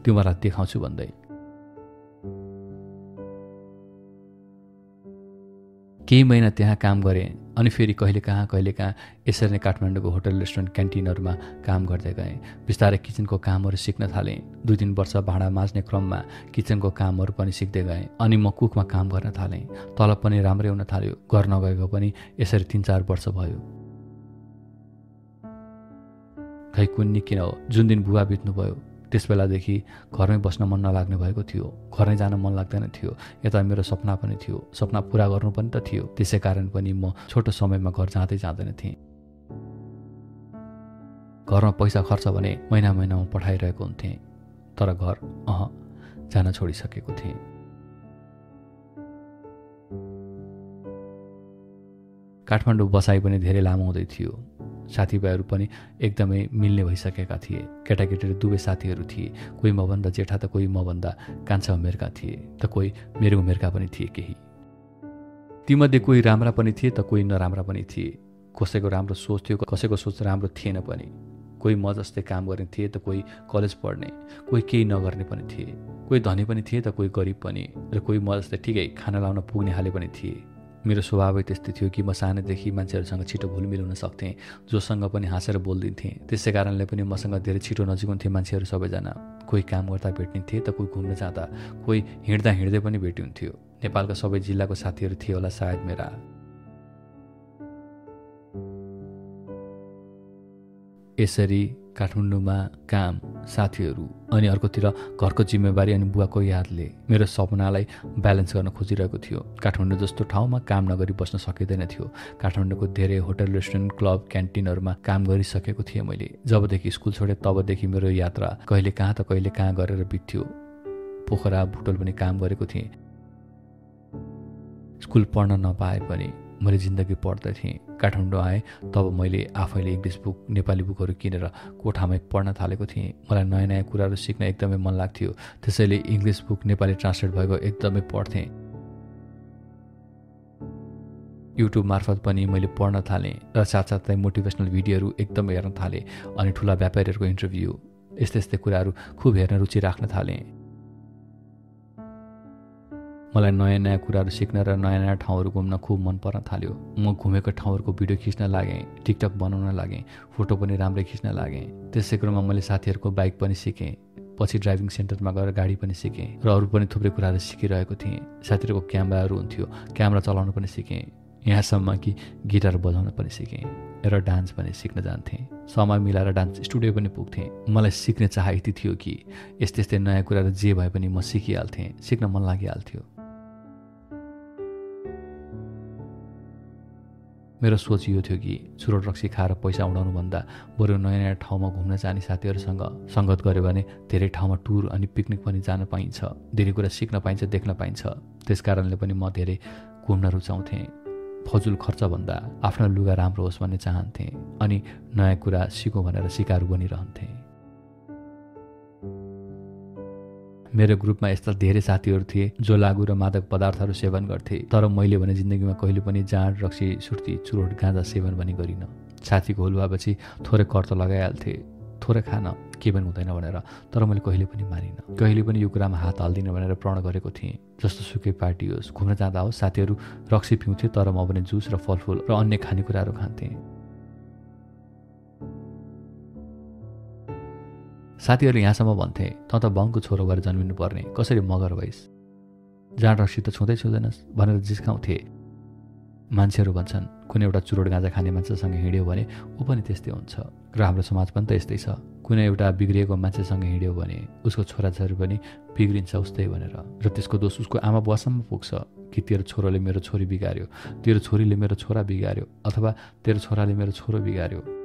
Speaker 1: त्यो मलाई देखाउँछु भन्दै। केही महिना त्यहाँ काम गरेँ। अनि फेरि कहिले कहाँ कहिले कहाँ यसरी नै काठमाडौँको होटल रेस्टुरेन्ट क्यान्टिनहरूमा काम गर्दै गएँ। बिस्तारै किचनको कामहरू सिक्न थालेँ। दुई तिन वर्ष भाँडा माझ्ने क्रममा किचनको कामहरू पनि सिक्दै गएँ अनि म कुकमा काम गर्न थालेँ। तलब पनि राम्रै हुन थाल्यो। घर नगएको पनि यसरी तिन चार वर्ष भयो। खै कुन्नी किन हो? जुन दिन बुवा बित्नुभयो त्यस बेलादेखि घरमै बस्न मन नलाग्ने भएको थियो। घरै जान मन लाग्दैन थियो। यता मेरो सपना पनि थियो। सपना पुरा गर्नु पनि त थियो। त्यसै कारण पनि म छोटो समयमा घर जाँदै जाँदैन थिएँ। घरमा पैसा खर्च भने महिना महिनामा पठाइरहेको हुन्थेँ। तर घर अह जान छोडिसकेको थिएँ। काठमाडौँ बसाइ पनि धेरै लामो हुँदै थियो। साथीभाइहरू पनि एकदमै मिल्ने भइसकेका थिए। केटाकेटीहरू दुवै साथीहरू थिए। कोही मभन्दा जेठा त कोही मभन्दा कान्छा उमेरका थिए त कोही मेरो उमेरका पनि थिए केही। तीमध्ये कोही राम्रा पनि थिए त कोही नराम्रा पनि थिए। कसैको राम्रो सोच थियो कसैको सोच राम्रो थिएन पनि। कोही म जस्तै काम गर्ने थिए त कोही कलेज पढ्ने कोही केही नगर्ने पनि थिए। कोही धनी पनि थिए त कोही गरिब पनि र कोही म जस्तै ठिकै खाना लाउन पुग्ने हाले पनि थिए। मेरो स्वभावै त्यस्तै थियो कि म सानैदेखि मान्छेहरूसँग छिटो घुलमिल हुन सक्थेँ जोसँग पनि हाँसेर बोलिदिन्थेँ। त्यसै कारणले पनि मसँग धेरै छिटो नजिक हुन्थे मान्छेहरू सबैजना। कोही काम गर्दा भेट्ने थिए त कोही घुम्न जाँदा कोही हिँड्दा हिँड्दै पनि भेटिन्थ्यो। नेपालका सबै जिल्लाको साथीहरू थिए होला सायद मेरा। यसरी काठमाडौँमा काम साथीहरू अनि अर्कोतिर घरको जिम्मेवारी अनि बुवाको यादले मेरो सपनालाई ब्यालेन्स गर्न खोजिरहेको थियो। काठमाडौँ जस्तो ठाउँमा काम नगरी बस्न सकिँदैन थियो। काठमाडौँको धेरै होटल रेस्टुरेन्ट क्लब क्यान्टिनहरूमा काम गरिसकेको थिएँ मैले। जबदेखि स्कुल छोडेँ तबदेखि मेरो यात्रा कहिले कहाँ त कहिले कहाँ गरेर बित्थ्यो पोखरा भुटोल पनि काम गरेको थिएँ। स्कुल पढ्न नपाए पनि मैले जिन्दगी पढ्दथेँ काठमाडौँ आएँ तब मैले आफैले इङ्ग्लिस बुक नेपाली बुकहरू किनेर कोठामै पढ्न थालेको थिएँ। मलाई नयाँ नयाँ कुराहरू सिक्न एकदमै मन लाग्थ्यो। त्यसैले इङ्ग्लिस बुक नेपाली ट्रान्सलेट भएको एकदमै पढ्थेँ। युट्युब मार्फत पनि मैले पढ्न थालेँ र साथसाथै मोटिभेसनल भिडियोहरू एकदमै हेर्न थालेँ अनि ठुला व्यापारीहरूको इन्टरभ्यू यस्तै यस्तै कुराहरू खुब हेर्न रुचि राख्न थालेँ। मलाई नयाँ नयाँ कुराहरू सिक्न र नयाँ नयाँ ठाउँहरू घुम्न खुब मन पर्न थाल्यो। म घुमेको ठाउँहरूको भिडियो खिच्न लागेँ टिकटक बनाउन लागेँ फोटो पनि राम्रै खिच्न लागेँ। त्यसै क्रममा मैले साथीहरूको बाइक पनि सिकेँ पछि ड्राइभिङ सेन्टरमा गएर गाडी पनि सिकेँ र अरू पनि थुप्रै कुराहरू सिकिरहेको थिएँ। साथीहरूको क्यामेराहरू हुन्थ्यो क्यामेरा चलाउन पनि सिकेँ यहाँसम्म कि गिटार बजाउन पनि सिकेँ र डान्स पनि सिक्न जान्थेँ। समय मिलाएर डान्स स्टुडियो पनि पुग्थेँ। मलाई सिक्ने चाह यति थियो कि यस्तै यस्तै नयाँ कुराहरू जे भए पनि म सिकिहाल्थेँ सिक्न मन लागिहाल्थ्यो। मेरो सोच यो थियो कि चुरोट रक्सी खाएर पैसा उडाउनुभन्दा बरु नयाँ नयाँ ठाउँमा घुम्न जाने साथीहरूसँग सङ्गत गऱ्यो भने धेरै ठाउँमा टुर अनि पिकनिक पनि जान पाइन्छ। धेरै कुरा सिक्न पाइन्छ देख्न पाइन्छ। त्यस कारणले पनि म धेरै घुम्न रुचाउँथेँ। फजुल खर्चभन्दा आफ्नो लुगा राम्रो होस् भन्ने चाहन्थेँ अनि नयाँ कुरा सिकौँ भनेर सिकारु बनिरहन्थेँ। मेरो ग्रुपमा यस्ता धेरै साथीहरू थिए जो लागु र मादक पदार्थहरू सेवन गर्थे। तर मैले भने जिन्दगीमा कहिले पनि जाँड रक्सी सुर्ती चुरोट गाँजा सेवन पनि गरिनँ। साथीको भएपछि थोरै कर त लगाइहाल्थे थोरै खान के पनि हुँदैन भनेर तर मैले कहिले पनि मानिनँ। कहिले पनि यो कुरामा हात हाल्दिनँ भनेर प्रण गरेको थिएँ। जस्तो सुकै पार्टी होस् घुम्न जाँदा होस् साथीहरू रक्सी पिउँथे तर म भने जुस र फलफुल र अन्य खानेकुराहरू खान्थेँ। साथीहरूले यहाँसम्म भन्थे त त बङको छोरो भएर जन्मिनु पर्ने कसरी मगर भइस्? जाँड रक्सी त छुँदै छुँदैनस् भनेर जिस्काउँथे। मान्छेहरू भन्छन् कुनै एउटा चुरोट गाँजा खाने मान्छेसँग हिँड्यो भने ऊ पनि त्यस्तै हुन्छ। र हाम्रो समाज पनि त यस्तै छ। कुनै एउटा बिग्रिएको मान्छेसँग हिँड्यो भने उसको छोराछोरी पनि बिग्रिन्छ उस्तै भनेर। र त्यसको दोष उसको आमा बुवासम्म पुग्छ कि तेरो छोरोले मेरो छोरी बिगार्यो तेरो छोरीले मेरो छोरा बिगार्यो अथवा तेरो छोराले मेरो छोरो बिगार्यो।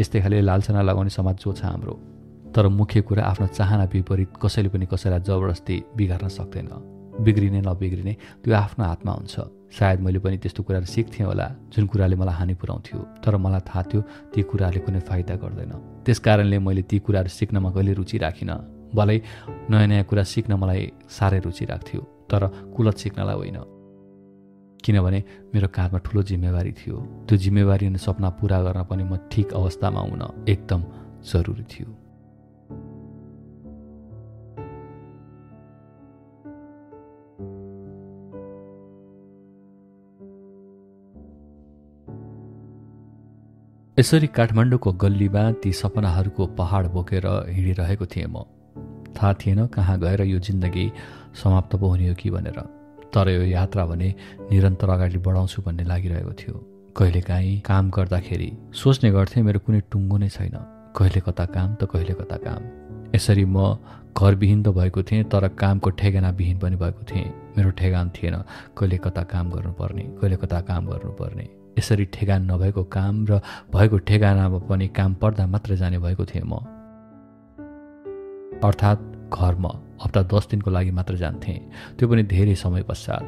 Speaker 1: यस्तै खाले लालचना लगाउने समाज जो छ हाम्रो तर मुख्य कुरा आफ्नो चाहना विपरीत कसैले पनि कसैलाई जबरजस्ती बिगार्न सक्दैन। बिग्रिने नबिग्रिने त्यो आफ्नो हातमा हुन्छ। सायद मैले पनि त्यस्तो कुराहरू सिक्थेँ होला जुन कुराले मलाई हानि पुऱ्याउँथ्यो तर मलाई थाहा थियो ती कुराले कुनै फाइदा गर्दैन। त्यस कारणले मैले ती कुराहरू सिक्नमा कहिले रुचि राखिनँ। भलै नयाँ नयाँ कुरा सिक्न मलाई साह्रै रुचि राख्थ्यो तर कुलत सिक्नलाई होइन। किनभने मेरो काँधमा ठुलो जिम्मेवारी थियो। त्यो जिम्मेवारी अनि सपना पुरा गर्न पनि म ठिक अवस्थामा हुन एकदम जरुरी थियो। यसरी काठमाडौँको गल्लीमा ती सपनाहरूको पहाड बोकेर हिँडिरहेको थिएँ म। थाहा थिएन कहाँ गएर यो जिन्दगी समाप्त पो हुने हो कि भनेर। तर यो यात्रा भने निरन्तर अगाडि बढाउँछु भन्ने लागिरहेको थियो। कहिलेकाहीँ काम गर्दाखेरि सोच्ने गर्थेँ मेरो कुनै टुङ्गो नै छैन। कहिले कता काम त कहिले कता काम। यसरी म घरविहीन त भएको थिएँ तर कामको ठेगानाविहीन पनि भएको थिएँ। मेरो ठेगान थिएन कहिले कता काम गर्नुपर्ने कहिले कता काम गर्नुपर्ने। यसरी ठेगान नभएको काम र भएको ठेगानामा पनि काम पर्दा मात्र जाने भएको थिएँ म। अर्थात् घरमा हप्ता दस दिनको लागि मात्र जान्थेँ। त्यो पनि धेरै समय पश्चात।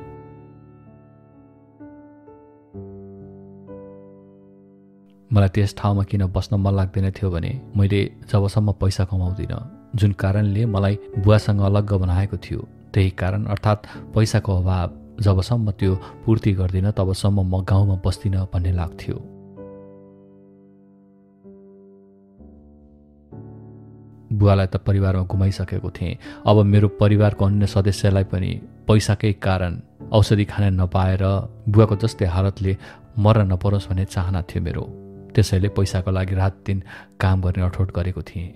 Speaker 1: मलाई त्यस ठाउँमा किन बस्न मन लाग्दैन थियो भने मैले जबसम्म पैसा कमाउँदिनँ जुन कारणले मलाई बुवासँग अलग्ग बनाएको थियो त्यही कारण अर्थात् पैसाको अभाव जबसम्म त्यो पूर्ति गर्दिनँ तबसम्म म गाउँमा बस्दिनँ भन्ने लाग्थ्यो। बुवालाई त परिवारमा गुमाइसकेको थिएँ। अब मेरो परिवारको अन्य सदस्यलाई पनि पैसाकै कारण औषधि खान नपाएर बुवाको जस्तै हालतले मर्न नपरोस् भन्ने चाहना थियो मेरो। त्यसैले पैसाको लागि रात दिन काम गर्ने अठोट गरेको थिएँ।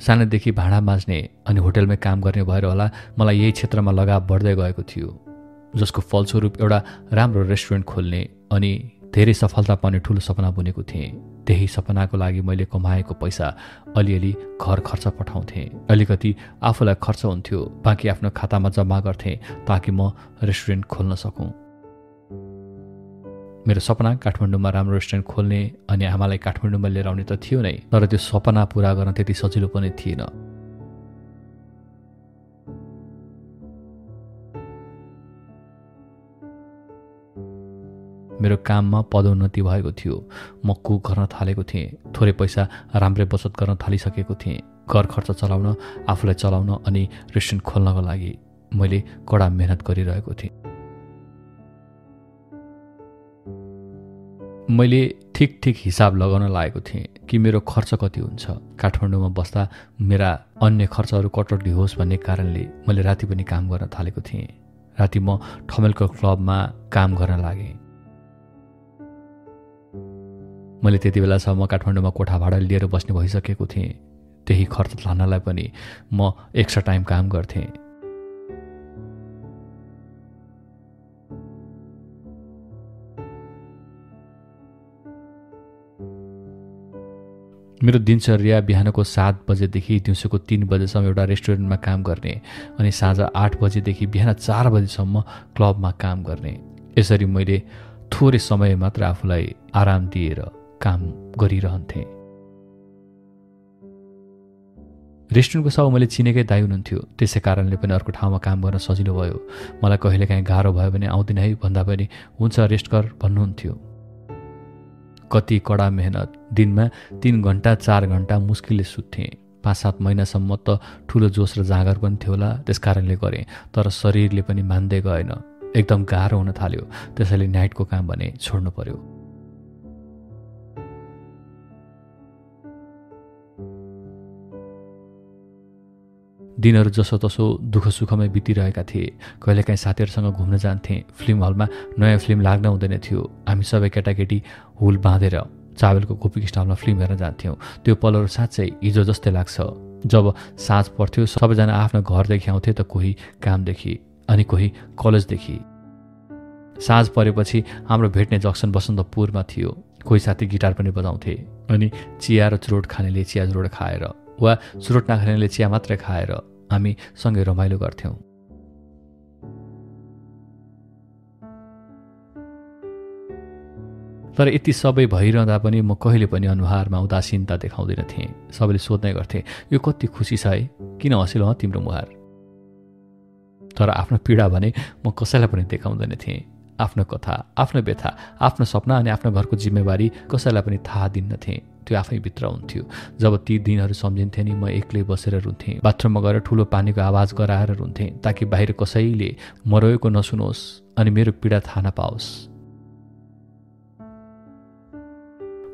Speaker 1: सानैदेखि भाँडा माझ्ने अनि होटेलमै काम गर्ने भएर होला मलाई यही क्षेत्रमा लगाव बढ्दै गएको थियो जसको फलस्वरूप एउटा राम्रो रेस्टुरेन्ट खोल्ने अनि धेरै सफलता पाउने ठुलो सपना बुनेको थिएँ। त्यही सपनाको लागि मैले कमाएको पैसा अलिअलि घर खर्च पठाउँथेँ। अलिकति आफूलाई खर्च हुन्थ्यो बाँकी आफ्नो खातामा जम्मा गर्थेँ ताकि म रेस्टुरेन्ट खोल्न सकौँ। मेरो सपना काठमाडौँमा राम्रो रेस्टुरेन्ट खोल्ने अनि आमालाई काठमाडौँमा लिएर आउने त थियो नै तर त्यो सपना पुरा गर्न त्यति सजिलो पनि थिएन। मेरो काममा पदोन्नति भएको थियो। म कुक गर्न थालेको थिएँ। थोरै पैसा राम्रै बचत गर्न थालिसकेको थिएँ। घर खर्च चलाउन आफूलाई चलाउन अनि रेस्टुरेन्ट खोल्नको लागि मैले कडा मेहनत गरिरहेको थिएँ। मैले ठिक ठिक हिसाब लगाउन लागेको थिएँ कि मेरो खर्च कति हुन्छ। काठमाडौँमा बस्दा मेरा अन्य खर्चहरू कटौती होस् भन्ने कारणले मैले राति पनि काम गर्न थालेको थिएँ। राति म ठमेलको क्लबमा काम गर्न लागेँ। मैले त्यति बेलासम्म काठमाडौँमा कोठा भाडा लिएर बस्ने भइसकेको थिएँ। त्यही खर्च लानलाई पनि म एक्स्ट्रा टाइम काम गर्थेँ। मेरो दिनचर्या बिहानको सात बजेदेखि दिउँसोको तिन बजेसम्म एउटा रेस्टुरेन्टमा काम गर्ने अनि साँझ आठ बजेदेखि बिहान चार बजीसम्म क्लबमा काम गर्ने। यसरी मैले थोरै समय मात्र आफूलाई आराम दिएर काम गरिरहन्थेँ। रेस्टुरेन्टको सब मैले चिनेकै दाई हुनुहुन्थ्यो। त्यसै कारणले पनि अर्को ठाउँमा काम गर्न सजिलो भयो। मलाई कहिलेकाहीँ गाह्रो भयो भने आउँदिन है भन्दा पनि हुन्छ रेस्ट कर भन्नुहुन्थ्यो। कति कडा मेहनत। दिनमा तिन घन्टा चार घन्टा मुस्किलले सुत्थेँ। पाँच सात महिनासम्म त ठुलो जोस र जाँगर पनि थियो होला त्यस कारणले गरेँ। तर शरीरले पनि मान्दै गएन। एकदम गाह्रो हुन थाल्यो। त्यसैले नाइटको काम भने छोड्नु पर्यो। दिनहरू जसोतसो दुःख सुखमै बितिरहेका थिए। कहिलेकाहीँ साथीहरूसँग घुम्न जान्थेँ। फिल्म हलमा नयाँ फिल्म लाग्न हुँदैन थियो। हामी सबै केटाकेटी हुल बाँधेर चावलको कोपिक स्टलमा फिल्म हेर्न जान्थ्यौँ। त्यो पलहरू साँच्चै हिजो जस्तै लाग्छ। जब साँझ पर्थ्यो सबैजना आफ्नो घरदेखि आउँथे त कोही कामदेखि अनि कोही कलेजदेखि। साँझ परेपछि हाम्रो भेट्ने जक्सन बसन्तपुरमा थियो। कोही साथी गिटार पनि बजाउँथे अनि चिया र चुरोट खानेले चिया चुरोट खाएर वा चुरोट नखानेले चिया मात्रै खाएर हामी सँगै रमाइलो गर्थ्यौँ। तर यति सबै भइरहँदा पनि म कहिले पनि अनुहारमा उदासीनता देखाउँदैन थिएँ। सबैले सोध्ने गर्थे यो कति खुसी छ है? किन हँसिलो हँ तिम्रो मुहार? तर आफ्नो पीडा भने म कसैलाई पनि देखाउँदैन थिएँ। आफ्नो कथा आफ्नो व्यथा आफ्नो सपना अनि आफ्नो घरको जिम्मेवारी कसैलाई पनि थाहा दिन्न थिएँ। त्यो आफैभित्र हुन्थ्यो। जब ती दिनहरू सम्झिन्थेँ नि म एक्लै बसेर रुन्थेँ। बाथरुममा गएर ठुलो पानीको आवाज गराएर रुन्थेँ ताकि बाहिर कसैले मरोएको नसुनोस् अनि मेरो पीडा थाहा नपाओस्।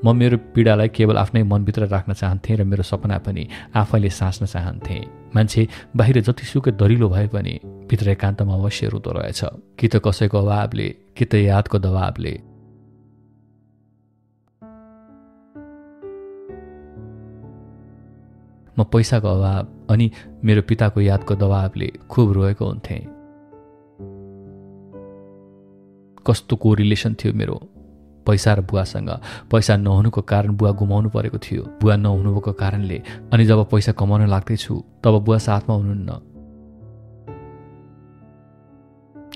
Speaker 1: म मेरो पीडालाई केवल आफ्नै मनभित्र राख्न चाहन्थेँ र मेरो सपना पनि आफैले साँच्न चाहन्थेँ। मान्छे बाहिर जतिसुकै दरिलो भए पनि भित्र एकान्तमा अवश्य रुँदो रहेछ। कि त कसैको अभावले कि त यादको दबावले। म पैसाको अभाव अनि मेरो पिताको यादको दबावले खुब रोएको हुन्थेँ। कस्तो को रिलेसन थियो मेरो? पैसा र बुवासँग। पैसा नहुनुको कारण बुवा गुमाउनु परेको थियो। बुवा नहुनुको कारणले। अनि जब पैसा कमाउन लाग्दैछु तब बुवा साथमा हुनुहुन्न।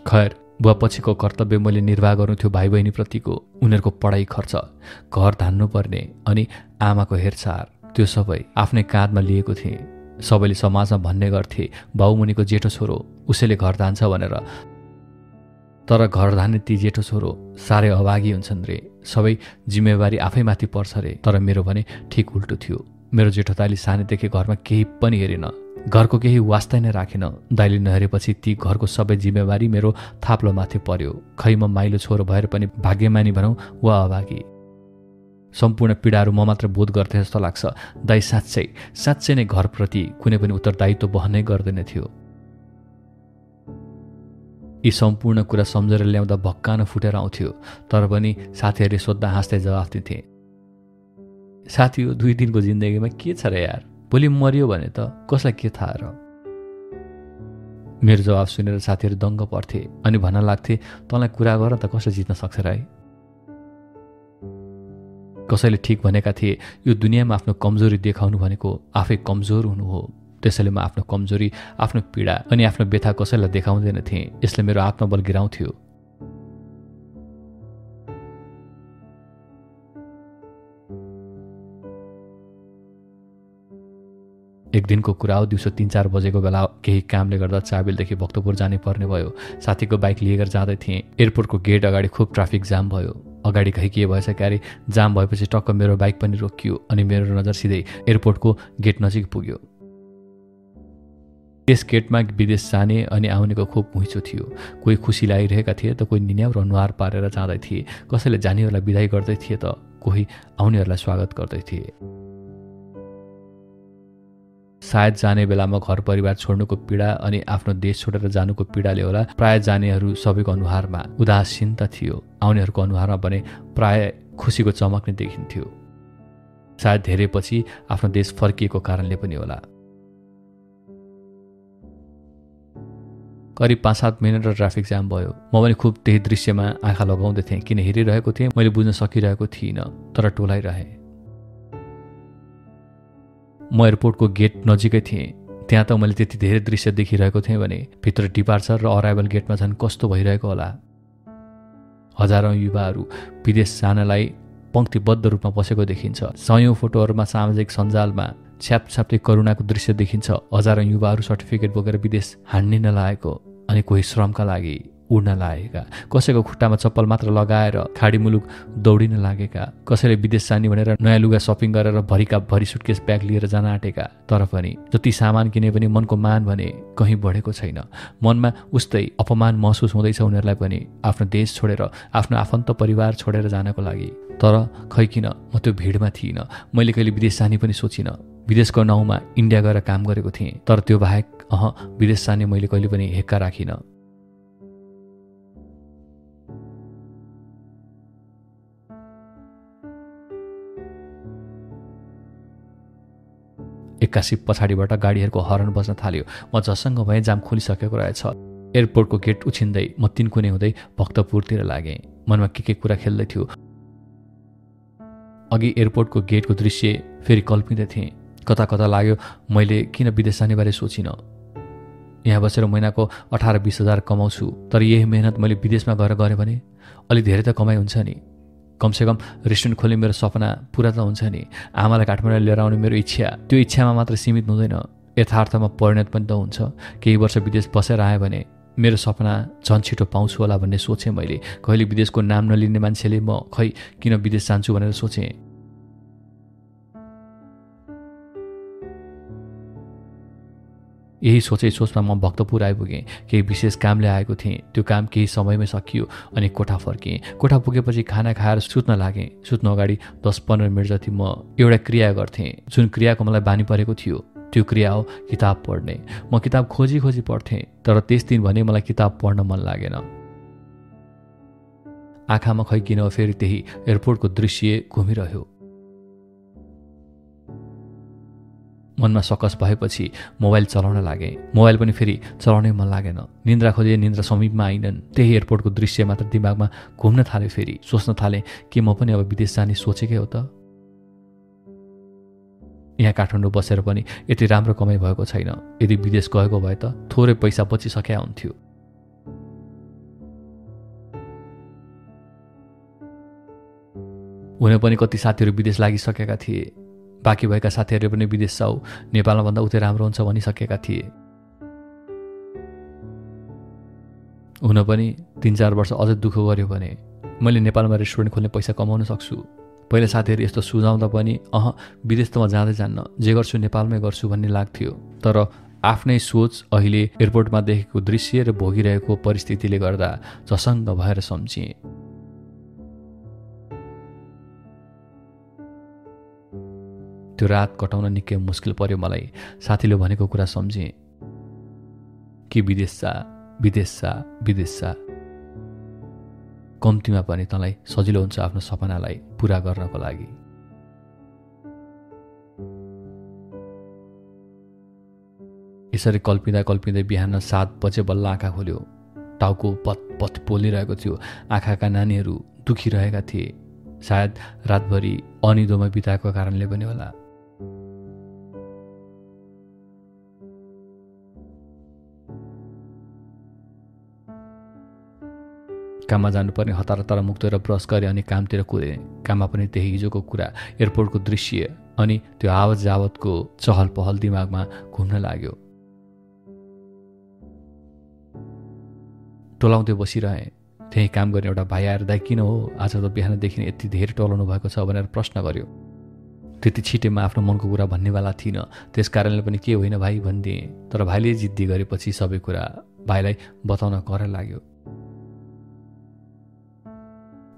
Speaker 1: खैर बुवा पछिको कर्तव्य मैले निर्वाह गर्नु थियो भाइ बहिनीप्रतिको उनीहरूको पढाइ खर्च घर धान्नु पर्ने अनि आमाको हेरचाह। त्यो सबै आफ्नै काँधमा लिएको थिएँ। सबैले समाजमा भन्ने गर्थे बाबुमुनिको जेठो छोरो उसैले घर धान्छ भनेर। तर घर धान्ने ती जेठो छोरो साह्रै अभागी हुन्छन् रे। सबै जिम्मेवारी आफैमाथि पर्छ रे। तर मेरो भने ठिक उल्टो थियो। मेरो जेठोताली सानैदेखि घरमा केही पनि हेरेन। घरको केही वास्तै नै राखेन। दाइले नहेरेपछि ती घरको सबै जिम्मेवारी मेरो थाप्लोमाथि पर्यो। खै म माइलो छोरो भएर पनि भाग्यमानी भनौँ वा अभागी। सम्पूर्ण पीडाहरू म मात्र बोध गर्थे जस्तो लाग्छ। दाई साँच्चै साँच्चै नै घरप्रति कुनै पनि उत्तरदायित्व बहनै गर्दैन थियो। यी सम्पूर्ण कुरा सम्झेर ल्याउँदा भक्कान फुटेर आउँथ्यो तर पनि साथीहरूले सोद्धा हाँस्दै जवाफ दिन्थे। साथी हो दुई दिनको जिन्दगीमा के छ र यार? भोलि मरियो भने त कसलाई के थाहा र? मेरो जवाब सुनेर साथीहरू दङ्ग पर्थे अनि भन्न लाग्थे तँलाई कुरा गर त कसले जित्न सक्छ र है कसैले ठिक भनेका थिए। यो दुनियाँमा आफ्नो कमजोरी देखाउनु भनेको आफै कमजोर हुनु हो। त्यसैले म आफ्नो कमजोरी आफ्नो पीडा अनि आफ्नो व्यथा कसैलाई देखाउँदैन थिएँ। यसले मेरो आत्मबल गिराउँथ्यो। एक दिनको कुरा हो दिउँसो तिन चार बजेको बेला केही कामले गर्दा चाबेलदेखि भक्तपुर जाने पर्ने भयो। साथीको बाइक लिएर जाँदै थिएँ। एयरपोर्टको गेट अगाडि खुब ट्राफिक जाम भयो। अगाडि खै के भएछ क्यारे जाम भएपछि टक्क मेरो बाइक पनि रोकियो अनि मेरो नजर सिधै एयरपोर्टको गेट नजिक पुग्यो। त्यस गेटमा विदेश जाने अनि आउनेको खुब घुइँचो थियो। कोही खुसी लागिरहेका थिए त कोही निन्याउ र अनुहार पारेर जाँदै थिए। कसैले जानेहरूलाई विदाई गर्दै थिए त कोही आउनेहरूलाई स्वागत गर्दै थिए। सायद जाने बेलामा घर परिवार छोड्नुको पीडा अनि आफ्नो देश छोडेर जानुको पीडाले होला। प्राय जानेहरू सबैको अनुहारमा उदासीनता थियो। आउनेहरूको अनुहारमा भने प्राय खुसीको चमक नै देखिन्थ्यो। सायद धेरै पछि आफ्नो देश फर्किएको कारणले पनि होला। करिब पाँच सात मिनट र ट्राफिक जाम भयो। म पनि खुब त्यही दृश्यमा आँखा लगाउँदै थिएँ। किन हेरिरहेको थिएँ? मैले बुझ्न सकिरहेको थिइनँ तर टोलाइरहेँ। म एयरपोर्टको गेट नजिकै थिएँ। त्यहाँ त मैले त्यति धेरै दृश्य देखिरहेको थिएँ भने भित्र डिपार्चर र अराइभल गेटमा झन् कस्तो भइरहेको होला। हजारौँ युवाहरू विदेश जानलाई पङ्क्तिबद्ध रूपमा बसेको देखिन्छ। सयौँ फोटोहरूमा सामाजिक सञ्जालमा छ्यापछ्याप्दै करुणाको दृश्य देखिन्छ। हजारौँ युवाहरू सर्टिफिकेट बोकेर विदेश हान्ने नलागेको अनि कोही श्रमका लागि। उड्न लागेका। कसैको खुट्टामा चप्पल मात्र लगाएर खाडी मुलुक दौडिन लागेका। कसैले विदेश जाने भनेर नयाँ लुगा सपिङ गरेर भरिका भरि सुटकेस ब्याग लिएर जान आँटेका। तर पनि जति सामान किने पनि मनको मान भने कहीँ बढेको छैन। मनमा उस्तै अपमान महसुस हुँदैछ उनीहरूलाई पनि आफ्नो देश छोडेर आफ्नो आफन्त परिवार छोडेर जानको लागि। तर खै किन म त्यो भिडमा थिइनँ? मैले कहिले विदेश जाने पनि सोचिनँ। विदेशको नाउँमा इन्डिया गएर काम गरेको थिएँ। तर त्यो बाहेक अह विदेश जाने मैले कहिले पनि हेक्का राखिनँ। एक्कासी पछाडिबाट गाडीहरूको हर्न बज्न थाल्यो। म जसँग भए जाम खोलिसकेको रहेछ। एयरपोर्टको गेट उछिन्दै म तिनकुने हुँदै भक्तपुरतिर लागेँ। मनमा के के कुरा खेल्दै थियो। अघि एयरपोर्टको गेटको दृश्य फेरि कल्पिँदै थिएँ। कता कता लाग्यो मैले किन विदेश जाने बारे सोचिनँ। यहाँ बसेर महिनाको अठार बिस हजार कमाउँछु तर यही मेहनत मैले विदेशमा गएर गरेँ भने अलिक धेरै त कमाइ हुन्छ नि। कमसेकम रेस्टुरेन्ट खोल्ने मेरो सपना पुरा त हुन्छ नि। आमालाई काठमाडौँ लिएर आउने मेरो इच्छा त्यो इच्छामा मात्र सीमित हुँदैन। यथार्थमा परिणत पनि त हुन्छ। केही वर्ष विदेश बसेर आयो भने मेरो सपना झन् छिटो पाउँछु होला भन्ने सोचेँ मैले। कहिले विदेशको नाम नलिने मान्छेले म खै किन विदेश जान्छु भनेर सोचेँ। यही सोचै सोचमा म भक्तपुर आइपुगेँ केही विशेष कामले आएको थिएँ। त्यो काम केही समयमै सकियो अनि कोठा फर्केँ। कोठा पुगेपछि खाना खाएर सुत्न लागेँ। सुत्न अगाडि दस पन्ध्र मिनट जति म एउटा क्रिया गर्थेँ। जुन क्रियाको मलाई बानी परेको थियो त्यो क्रिया हो किताब पढ्ने। म किताब खोजी खोजी पढ्थेँ तर त्यस दिन भने मलाई किताब पढ्न मन लागेन। आँखामा खै किन फेरि त्यही एयरपोर्टको दृश्य घुमिरह्यो। मनमा सकस भएपछि मोबाइल चलाउन लागेँ। मोबाइल पनि फेरि चलाउनै मन लागेन। निन्द्रा खोजे निन्द्रा समीपमा आइनन्। त्यही एयरपोर्टको दृश्य मात्र दिमागमा घुम्न थाल्यो फेरि। सोच्न थालेँ कि म पनि अब विदेश जाने सोचेकै हो त। यहाँ काठमाडौँ बसेर पनि यति राम्रो कमाइ भएको छैन। यदि विदेश गएको भए त थोरै पैसा बचिसक्या हुन्थ्यो हुन पनि कति साथीहरू विदेश लागिसकेका थिए। बाँकी भएका साथीहरूले पनि विदेश जाऊ। नेपालमा भन्दा उतै राम्रो हुन्छ भनिसकेका थिए। हुन पनि तिन चार वर्ष अझै दुःख गऱ्यो भने मैले नेपालमा रेस्टुरेन्ट खोल्ने पैसा कमाउन सक्छु। पहिला साथीहरू यस्तो सुझाउँदा पनि अह विदेश त म जाँदै जान्न। जे गर्छु नेपालमै गर्छु भन्ने लाग्थ्यो। तर आफ्नै सोच अहिले एयरपोर्टमा देखेको दृश्य र भोगिरहेको परिस्थितिले गर्दा झसङ्ग भएर सम्झिएँ। त्यो रात कटाउन निकै मुस्किल पर्यो मलाई। साथीले भनेको कुरा सम्झेँ। कि विदेश जा विदेश जा विदेश जा कम्तीमा पनि तँलाई सजिलो हुन्छ आफ्नो सपनालाई पुरा गर्नको लागि। यसरी कल्पिँदा कल्पिँदै बिहान सात बजे बल्ल आँखा खोल्यो। टाउको पत पत पोलिरहेको थियो। आँखाका नानीहरू दुखिरहेका थिए। सायद रातभरि अनिदोमा बिताएको कारणले पनि होला। काममा जानुपर्ने हतार हतार मुक्तेर ब्रस गरेँ अनि कामतिर कुदेँ। काममा पनि त्यही हिजोको कुरा एयरपोर्टको दृश्य अनि त्यो आवत जावतको चहल पहल दिमागमा घुम्न लाग्यो। टोलाउँदै बसिरहेँ। त्यहीँ काम गर्ने एउटा भाइ आएर दाइ किन हो? आज त बिहानदेखि यति धेरै टोलाउनु भएको छ भनेर प्रश्न गर्यो। त्यति छिटेमा आफ्नो मनको कुरा भन्नेवाला थिइनँ। त्यस कारणले पनि के होइन भाइ भनिदिएँ। तर भाइले जिद्दी गरेपछि सबै कुरा भाइलाई बताउन कर लाग्यो।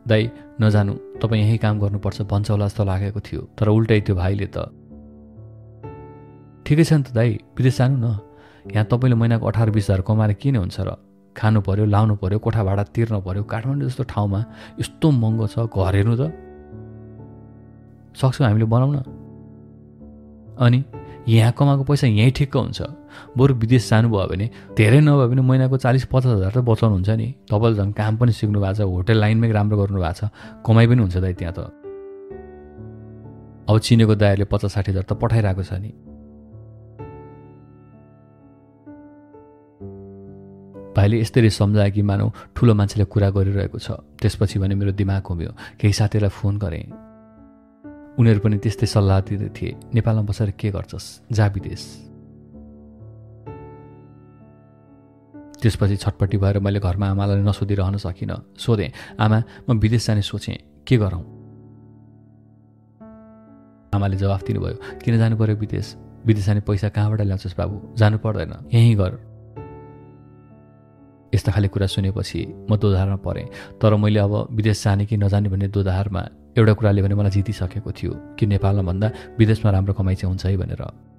Speaker 1: दाई नजानु। तपाईँ यहीँ काम गर्नुपर्छ भन्छ होला जस्तो लागेको थियो। तर उल्टै त्यो भाइले त ठिकै छ नि त दाई विदेश जानु न। यहाँ तपाईँले महिनाको अठार बिस हजार कमाएर के नै हुन्छ र? खानु पऱ्यो लाउनु पऱ्यो कोठा भाडा तिर्नु पऱ्यो काठमाडौँ जस्तो ठाउँमा यस्तो महँगो छ घर हेर्नु त। सक्छौँ हामीले बनाउन। अनि यहाँ कमाएको पैसा यहीँ ठिक्क हुन्छ। बरु विदेश जानुभयो भने धेरै नभए पनि महिनाको चालिस पचास हजार त बचाउनुहुन्छ नि। तपाईँले झन् काम पनि सिक्नु भएको छ होटेल लाइनमै राम्रो गर्नु भएको छ कमाइ पनि हुन्छ दाइ त्यहाँ त। अब चिनेको दायरले पचास साठी हजार त पठाइरहेको छ नि। भाइले यस्तरी सम्झायो कि मानौ ठुलो मान्छेले कुरा गरिरहेको छ। त्यसपछि भने मेरो दिमाग घुम्यो केही साथीलाई फोन गरेँ। उनीहरू पनि त्यस्तै सल्लाह दिँदै थिए। नेपालमा बसेर के गर्छस्? जा विदेश। त्यसपछि छटपट्टि भएर मैले घरमा आमालाई नसोधिरहन सकिनँ सोधेँ आमा म विदेश जाने सोचेँ के गरौँ? आमाले जवाफ दिनुभयो किन जानु पर्यो विदेश? विदेश जाने पैसा कहाँबाट ल्याउँछस् बाबु? जानु पर्दैन यहीँ गर। यस्ता खाले कुरा सुनेपछि म दोधारमा परेँ तर मैले अब विदेश जाने कि नजाने भन्ने दोधारमा एउटा कुराले भने मलाई जितिसकेको थियो कि नेपालमा भन्दा विदेशमा राम्रो कमाइ चाहिँ हुन्छ है भनेर।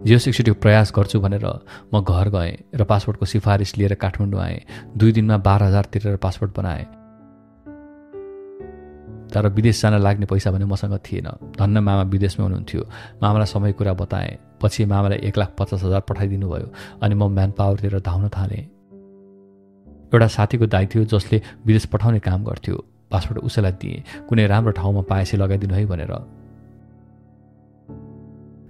Speaker 1: जियो सिक्सटीको प्रयास गर्छु भनेर म घर गएँ र पासपोर्टको सिफारिस लिएर काठमाडौँ आएँ। दुई दिनमा बाह्र हजार तिरेर पासपोर्ट बनाएँ। तर विदेश जान लाग्ने पैसा भने मसँग थिएन। धन्न मामा विदेशमै हुनुहुन्थ्यो। मामालाई समय कुरा बताएँ। पछि मामालाई एक लाख पचास हजार पठाइदिनु भयो अनि म म्यान पावरतिर धाउन थालेँ। एउटा साथीको दाइ थियो जसले विदेश पठाउने काम गर्थ्यो। पासपोर्ट उसैलाई दिएँ। कुनै राम्रो ठाउँमा पाएपछि लगाइदिनु है भनेर।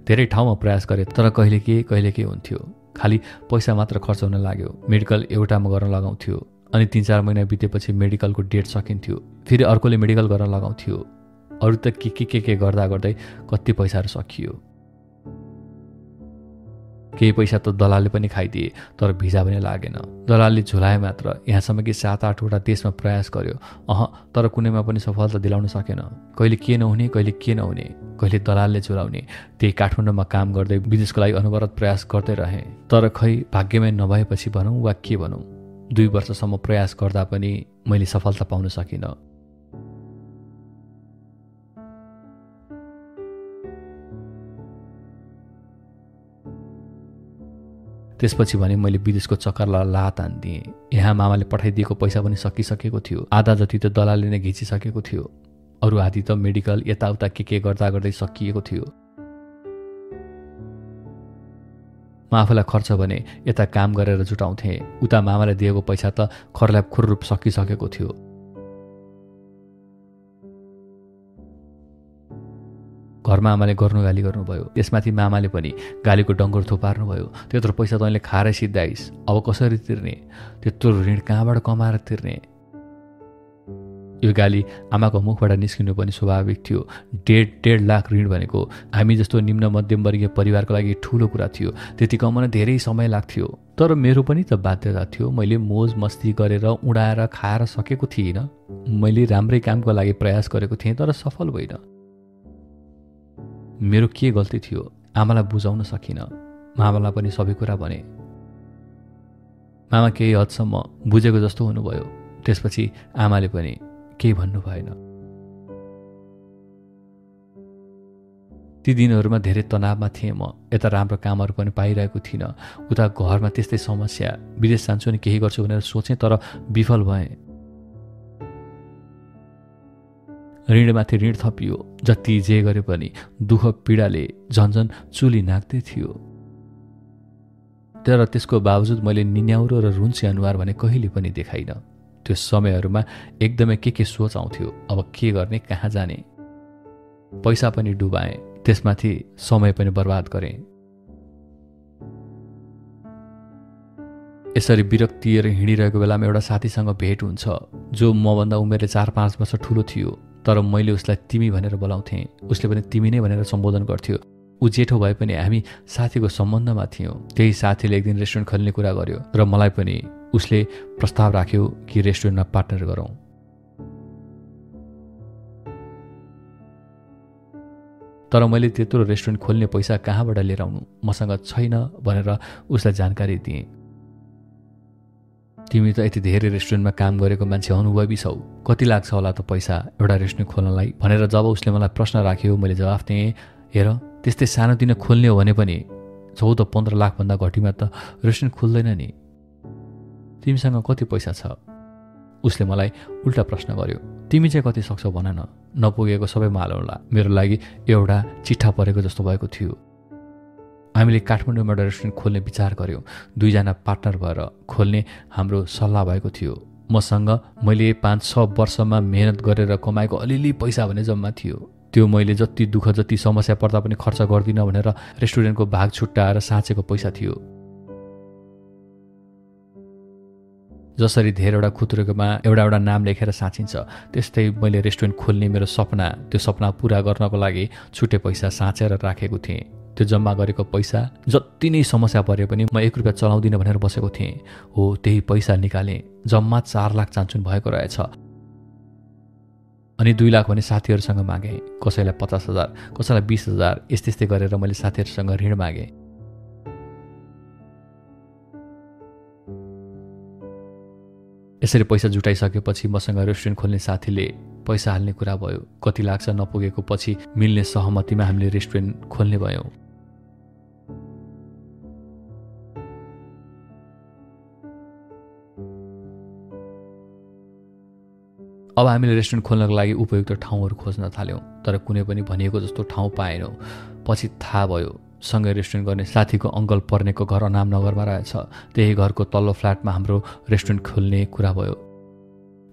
Speaker 1: धेरै ठाउँमा प्रयास गरेँ तर कहिले के कहिले के हुन्थ्यो। खालि पैसा मात्र खर्च हुन लाग्यो। मेडिकल एउटामा गर्न लगाउँथ्यो अनि तिन चार महिना बितेपछि मेडिकलको डेट सकिन्थ्यो। फेरि अर्कोले मेडिकल गर्न लगाउँथ्यो। अरू त के के के के गर्दा गर्दै कति पैसाहरू सकियो। केही पैसा त दलालले पनि खाइदिए तर भिजा पनि लागेन। दलालले झुलाए मात्र यहाँसम्म कि सात आठवटा देशमा प्रयास गर्यो। अह तर कुनैमा पनि सफलता दिलाउन सकेन। कहिले के नहुने कहिले के नहुने कहिले दलालले झुलाउने। त्यही काठमाडौँमा काम गर्दै विदेशको लागि अनवरत प्रयास गर्दै रहेँ। तर खै भाग्यमै नभएपछि भनौँ वा के भनौँ दुई वर्षसम्म प्रयास गर्दा पनि मैले सफलता पाउन सकिनँ। त्यसपछि भने मैले विदेशको चक्करलाई लात हानिदिएँ यहाँ मामाले पठाइदिएको पैसा पनि सकिसकेको थियो। आधा जति त दलालले नै घिचिसकेको थियो। अरू आदि त मेडिकल यताउता के के गर्दा गर्दै सकिएको थियो। म आफूलाई खर्च भने यता काम गरेर जुटाउँथेँ। उता मामाले दिएको पैसा त खरलाई खुर्रूप सकिसकेको थियो। घरमा आमाले गर्नु गाली गर्नुभयो। त्यसमाथि मामाले पनि गालीको डङ्गर थुपार्नुभयो। त्यत्रो पैसा तैँले खाएर सिद्धाइस् अब कसरी तिर्ने? त्यत्रो ऋण कहाँबाट कमाएर तिर्ने? यो गाली आमाको मुखबाट निस्किनु पनि स्वाभाविक थियो। डेढ डेढ लाख ऋण भनेको हामी जस्तो निम्न मध्यमवर्गीय परिवारको लागि ठुलो कुरा थियो। त्यति कमाउन धेरै समय लाग्थ्यो। तर मेरो पनि त बाध्यता थियो। मैले मोज मस्ती गरेर उडाएर खाएर सकेको थिइनँ। मैले राम्रै कामको लागि प्रयास गरेको थिएँ तर सफल भइनँ। मेरो के गल्ती थियो आमालाई बुझाउन सकिनँ। मामालाई पनि सबै कुरा भने। मामा केही हदसम्म बुझेको जस्तो हुनुभयो। त्यसपछि आमाले पनि केही भन्नु भएन। ती दिनहरूमा धेरै तनावमा थिएँ म। यता राम्रो कामहरू पनि पाइरहेको थिइनँ। उता घरमा त्यस्तै समस्या। विदेश जान्छु अनि केही गर्छु भनेर सोचेँ तर विफल भएँ। ऋणमाथि ऋण थपियो जति जे गरे पनि दुःख पीडाले झन्झन चुली नाग्दै थियो। तर त्यसको बावजुद मैले निन्याउरो र रुन्चे अनुहार भने कहिले पनि देखाइनँ। त्यो समयहरूमा एकदमै के के सोच आउँथ्यो अब के गर्ने कहाँ जाने। पैसा पनि डुबाएँ त्यसमाथि समय पनि बर्बाद गरेँ। यसरी विरक्तिएर हिँडिरहेको बेलामा एउटा साथीसँग भेट हुन्छ जो मभन्दा उमेरले चार पाँच वर्ष ठुलो थियो। तर मैले उसलाई तिमी भनेर बोलाउँथेँ। उसले पनि तिमी नै भनेर सम्बोधन गर्थ्यो। ऊ जेठो भए पनि हामी साथीको सम्बन्धमा थियौँ। त्यही साथीले एक दिन रेस्टुरेन्ट खोल्ने कुरा गर्यो र मलाई पनि उसले प्रस्ताव राख्यो कि रेस्टुरेन्टमा पार्टनर गरौँ। तर मैले त्यत्रो रेस्टुरेन्ट खोल्ने पैसा कहाँबाट लिएर आउनु? मसँग छैन भनेर उसलाई जानकारी दिएँ। तिमी त यति धेरै रेस्टुरेन्टमा काम गरेको मान्छे अनुभवी छौ। कति लाग्छ होला त पैसा एउटा रेस्टुरेन्ट खोल्नलाई? भनेर जब उसले मलाई प्रश्न राख्यो मैले जवाफ दिएँ हेर त्यस्तै सानोतिनो खोल्ने हो भने पनि चौध पन्ध्र लाखभन्दा घटीमा त रेस्टुरेन्ट खुल्दैन नि। तिमीसँग कति पैसा छ? उसले मलाई उल्टा प्रश्न गर्यो। तिमी चाहिँ कति सक्छौ भन न। नपुगेको सबै मालौँला मेरो लागि एउटा चिठा परेको जस्तो भएको थियो। हामीले काठमाडौँमा एउटा रेस्टुरेन्ट खोल्ने विचार गऱ्यौँ दुईजना पार्टनर भएर खोल्ने हाम्रो सल्लाह भएको थियो। मसँग मैले पाँच छ वर्षमा मेहनत गरेर कमाएको अलिअलि पैसा भने जम्मा थियो। त्यो मैले जति दुःख जति समस्या पर्दा पनि खर्च गर्दिनँ भनेर रेस्टुरेन्टको भाग छुट्टाएर साँचेको पैसा थियो। जसरी धेरैवटा खुत्रुकोमा एउटा एउटा नाम लेखेर साँचिन्छ। त्यस्तै मैले रेस्टुरेन्ट खोल्ने मेरो सपना त्यो सपना पुरा गर्नको लागि छुट्टै पैसा साँचेर राखेको थिएँ। त्यो जम्मा गरेको पैसा जति नै समस्या परे पनि म एक रुपियाँ चलाउँदिनँ भनेर बसेको थिएँ। हो त्यही पैसा निकालेँ। जम्मा चार लाख चान्चुन भएको रहेछ। अनि दुई लाख भने साथीहरूसँग मागेँ। कसैलाई पचास हजार कसैलाई बिस हजार यस्तै यस्तै गरेर मैले साथीहरूसँग ऋण मागेँ। यसरी पैसा जुटाइसकेपछि मसँग रेस्टुरेन्ट खोल्ने साथीले पैसा हाल्ने कुरा भयो। कति लाग्छ नपुगेको पछि मिल्ने सहमतिमा हामीले रेस्टुरेन्ट खोल्ने भयौँ। अब हामीले रेस्टुरेन्ट खोल्नको लागि उपयुक्त ठाउँहरू खोज्न थाल्यौँ। तर कुनै पनि भनिएको जस्तो ठाउँ पाएनौँ। पछि थाहा भयो सँगै रेस्टुरेन्ट गर्ने साथीको अङ्कल पर्नेको घर अनामनगरमा रहेछ। त्यही घरको तल्लो फ्ल्याटमा हाम्रो रेस्टुरेन्ट खोल्ने कुरा भयो।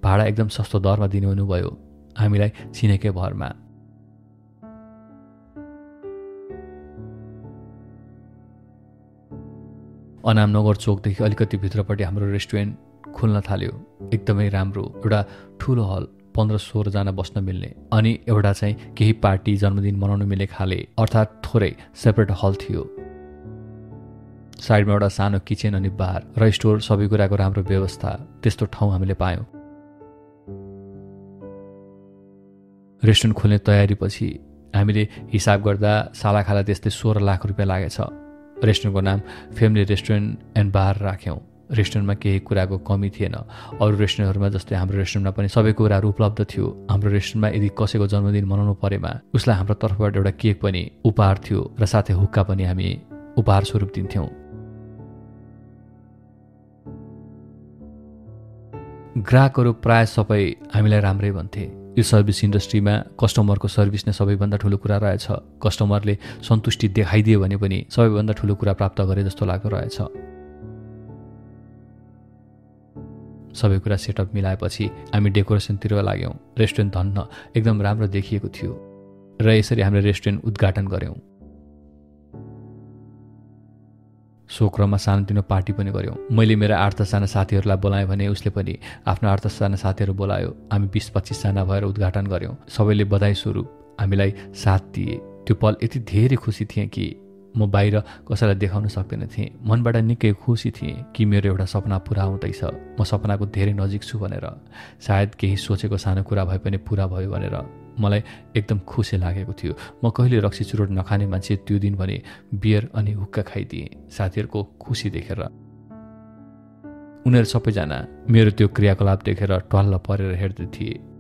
Speaker 1: भाडा एकदम सस्तो दरमा दिनु हुनुभयो। हामीलाई चिनेकै भरमा। अनामनगर चोकदेखि अलिकति भित्रपट्टि हाम्रो रेस्टुरेन्ट खुल्न थाल्यो। एकदमै राम्रो एउटा ठुलो हल पन्ध्र सोह्रजना बस्न मिल्ने अनि एउटा चाहिँ केही पार्टी जन्मदिन मनाउनु मिल्ने खाले अर्थात् थोरै सेपरेट हल थियो। साइडमा एउटा सानो किचन अनि बार र स्टोर सबै कुराको राम्रो व्यवस्था त्यस्तो ठाउँ हामीले पायौँ। रेस्टुरेन्ट खोल्ने तयारीपछि हामीले हिसाब गर्दा सालाखाला त्यस्तै सोह्र लाख रुपियाँ लागेछ। रेस्टुरेन्टको नाम फ्यामिली रेस्टुरेन्ट एन्ड बार राख्यौँ। रेस्टुरेन्टमा केही कुराको कमी थिएन। अरू रेस्टुरेन्टहरूमा जस्तै हाम्रो रेस्टुरेन्टमा पनि सबै कुराहरू उपलब्ध थियो। हाम्रो रेस्टुरेन्टमा यदि कसैको जन्मदिन मनाउनु परेमा उसलाई हाम्रो तर्फबाट एउटा केक पनि उपहार थियो र साथै हुक्का पनि हामी उपहार स्वरूप दिन्थ्यौँ। ग्राहकहरू प्राय सबै हामीलाई राम्रै भन्थे। यो सर्भिस इन्डस्ट्रीमा कस्टमरको सर्भिस नै सबैभन्दा ठुलो कुरा रहेछ। कस्टमरले सन्तुष्टि देखाइदियो भने पनि सबैभन्दा ठुलो कुरा प्राप्त गरे जस्तो लाग्दो रहेछ। सबै कुरा सेटअप मिलाएपछि हामी डेकोरेसनतिर लाग्यौँ। रेस्टुरेन्ट धन्न एकदम राम्रो देखिएको थियो र यसरी हामीले रेस्टुरेन्ट उद्घाटन गऱ्यौँ। सो क्रममा सानोतिनो पार्टी पनि गऱ्यौँ। मैले मेरा आठ दसजना साथीहरूलाई बोलाएँ भने उसले पनि आफ्नो आठ दसजना साथीहरू बोलायो। हामी बिस पच्चिसजना भएर उद्घाटन गऱ्यौँ। सबैले बधाई स्वरूप हामीलाई साथ दिए। त्यो पल यति धेरै खुसी थिएँ कि म बाहिर कसैलाई देखाउन सक्दैन थिएँ। मनबाट निकै खुसी थिएँ कि मेरो एउटा सपना पुरा हुँदैछ। म सपनाको धेरै नजिक छु भनेर। सायद केही सोचेको सानो कुरा भए पनि पुरा भयो भनेर। मलाई एकदम खुसी लागेको थियो। म कहिले रक्सी चुरोट नखाने मान्छे त्यो दिन भने बियर अनि हुक्का खाइदिएँ। साथीहरूको खुसी देखेर। उनीहरू सबैजना मेरो त्यो क्रियाकलाप देखेर टल्ल परेर हेर्दै थिए।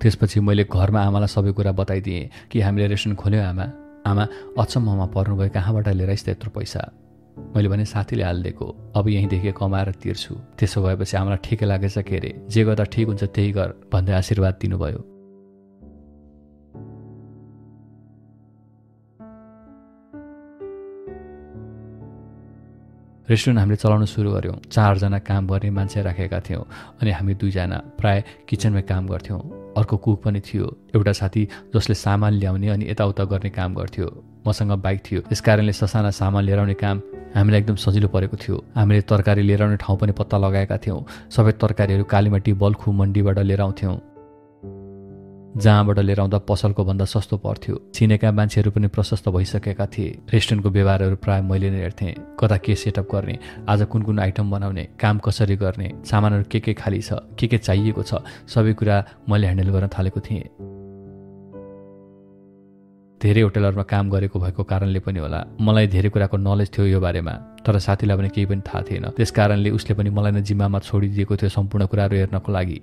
Speaker 1: त्यसपछि मैले घरमा आमालाई सबै कुरा बताइदिएँ कि हामीले रेस्टुरेन्ट खोल्यौँ आमा। आमा अचम्ममा पर्नुभयो कहाँबाट लिएर यस्तो यत्रो पैसा? मैले भने साथीले हालिदिएको अब यहीँदेखि कमाएर तिर्छु। त्यसो भएपछि आमालाई ठिकै लागेछ के अरे? जे गर्दा ठिक हुन्छ त्यही गर भन्दै आशीर्वाद दिनुभयो। रेस्टुरेन्ट हामीले चलाउन सुरु गऱ्यौँ। चारजना काम गर्ने मान्छे राखेका थियौँ अनि हामी दुईजना प्राय किचनमै काम गर्थ्यौँ। अर्को कुक पनि थियो। एउटा साथी जसले सामान ल्याउने अनि यताउता गर्ने काम गर्थ्यो। मसँग बाइक थियो। त्यस कारणले ससाना सामान लिएर आउने काम हामीलाई एकदम सजिलो परेको थियो। हामीले तरकारी लिएर आउने ठाउँ पनि पत्ता लगाएका थियौँ। सबै तरकारीहरू कालीमाटी बल्खु मन्डीबाट लिएर आउँथ्यौँ। जहाँबाट लिएर आउँदा पसलको भन्दा सस्तो पर्थ्यो। चिनेका मान्छेहरू पनि प्रशस्त भइसकेका थिए। रेस्टुरेन्टको व्यवहारहरू प्रायः मैले नै हेर्थेँ। कता के सेटअप गर्ने आज कुन कुन आइटम बनाउने काम कसरी गर्ने सामानहरू के के खाली छ के के चाहिएको छ सबै कुरा मैले ह्यान्डल गर्न थालेको थिएँ। धेरै होटलहरूमा काम गरेको भएको कारणले पनि होला। मलाई धेरै कुराको नलेज थियो यो बारेमा तर साथीलाई पनि केही पनि थाहा थिएन। त्यस कारणले उसले पनि मलाई नै जिम्मामा छोडिदिएको थियो सम्पूर्ण कुराहरू हेर्नको लागि।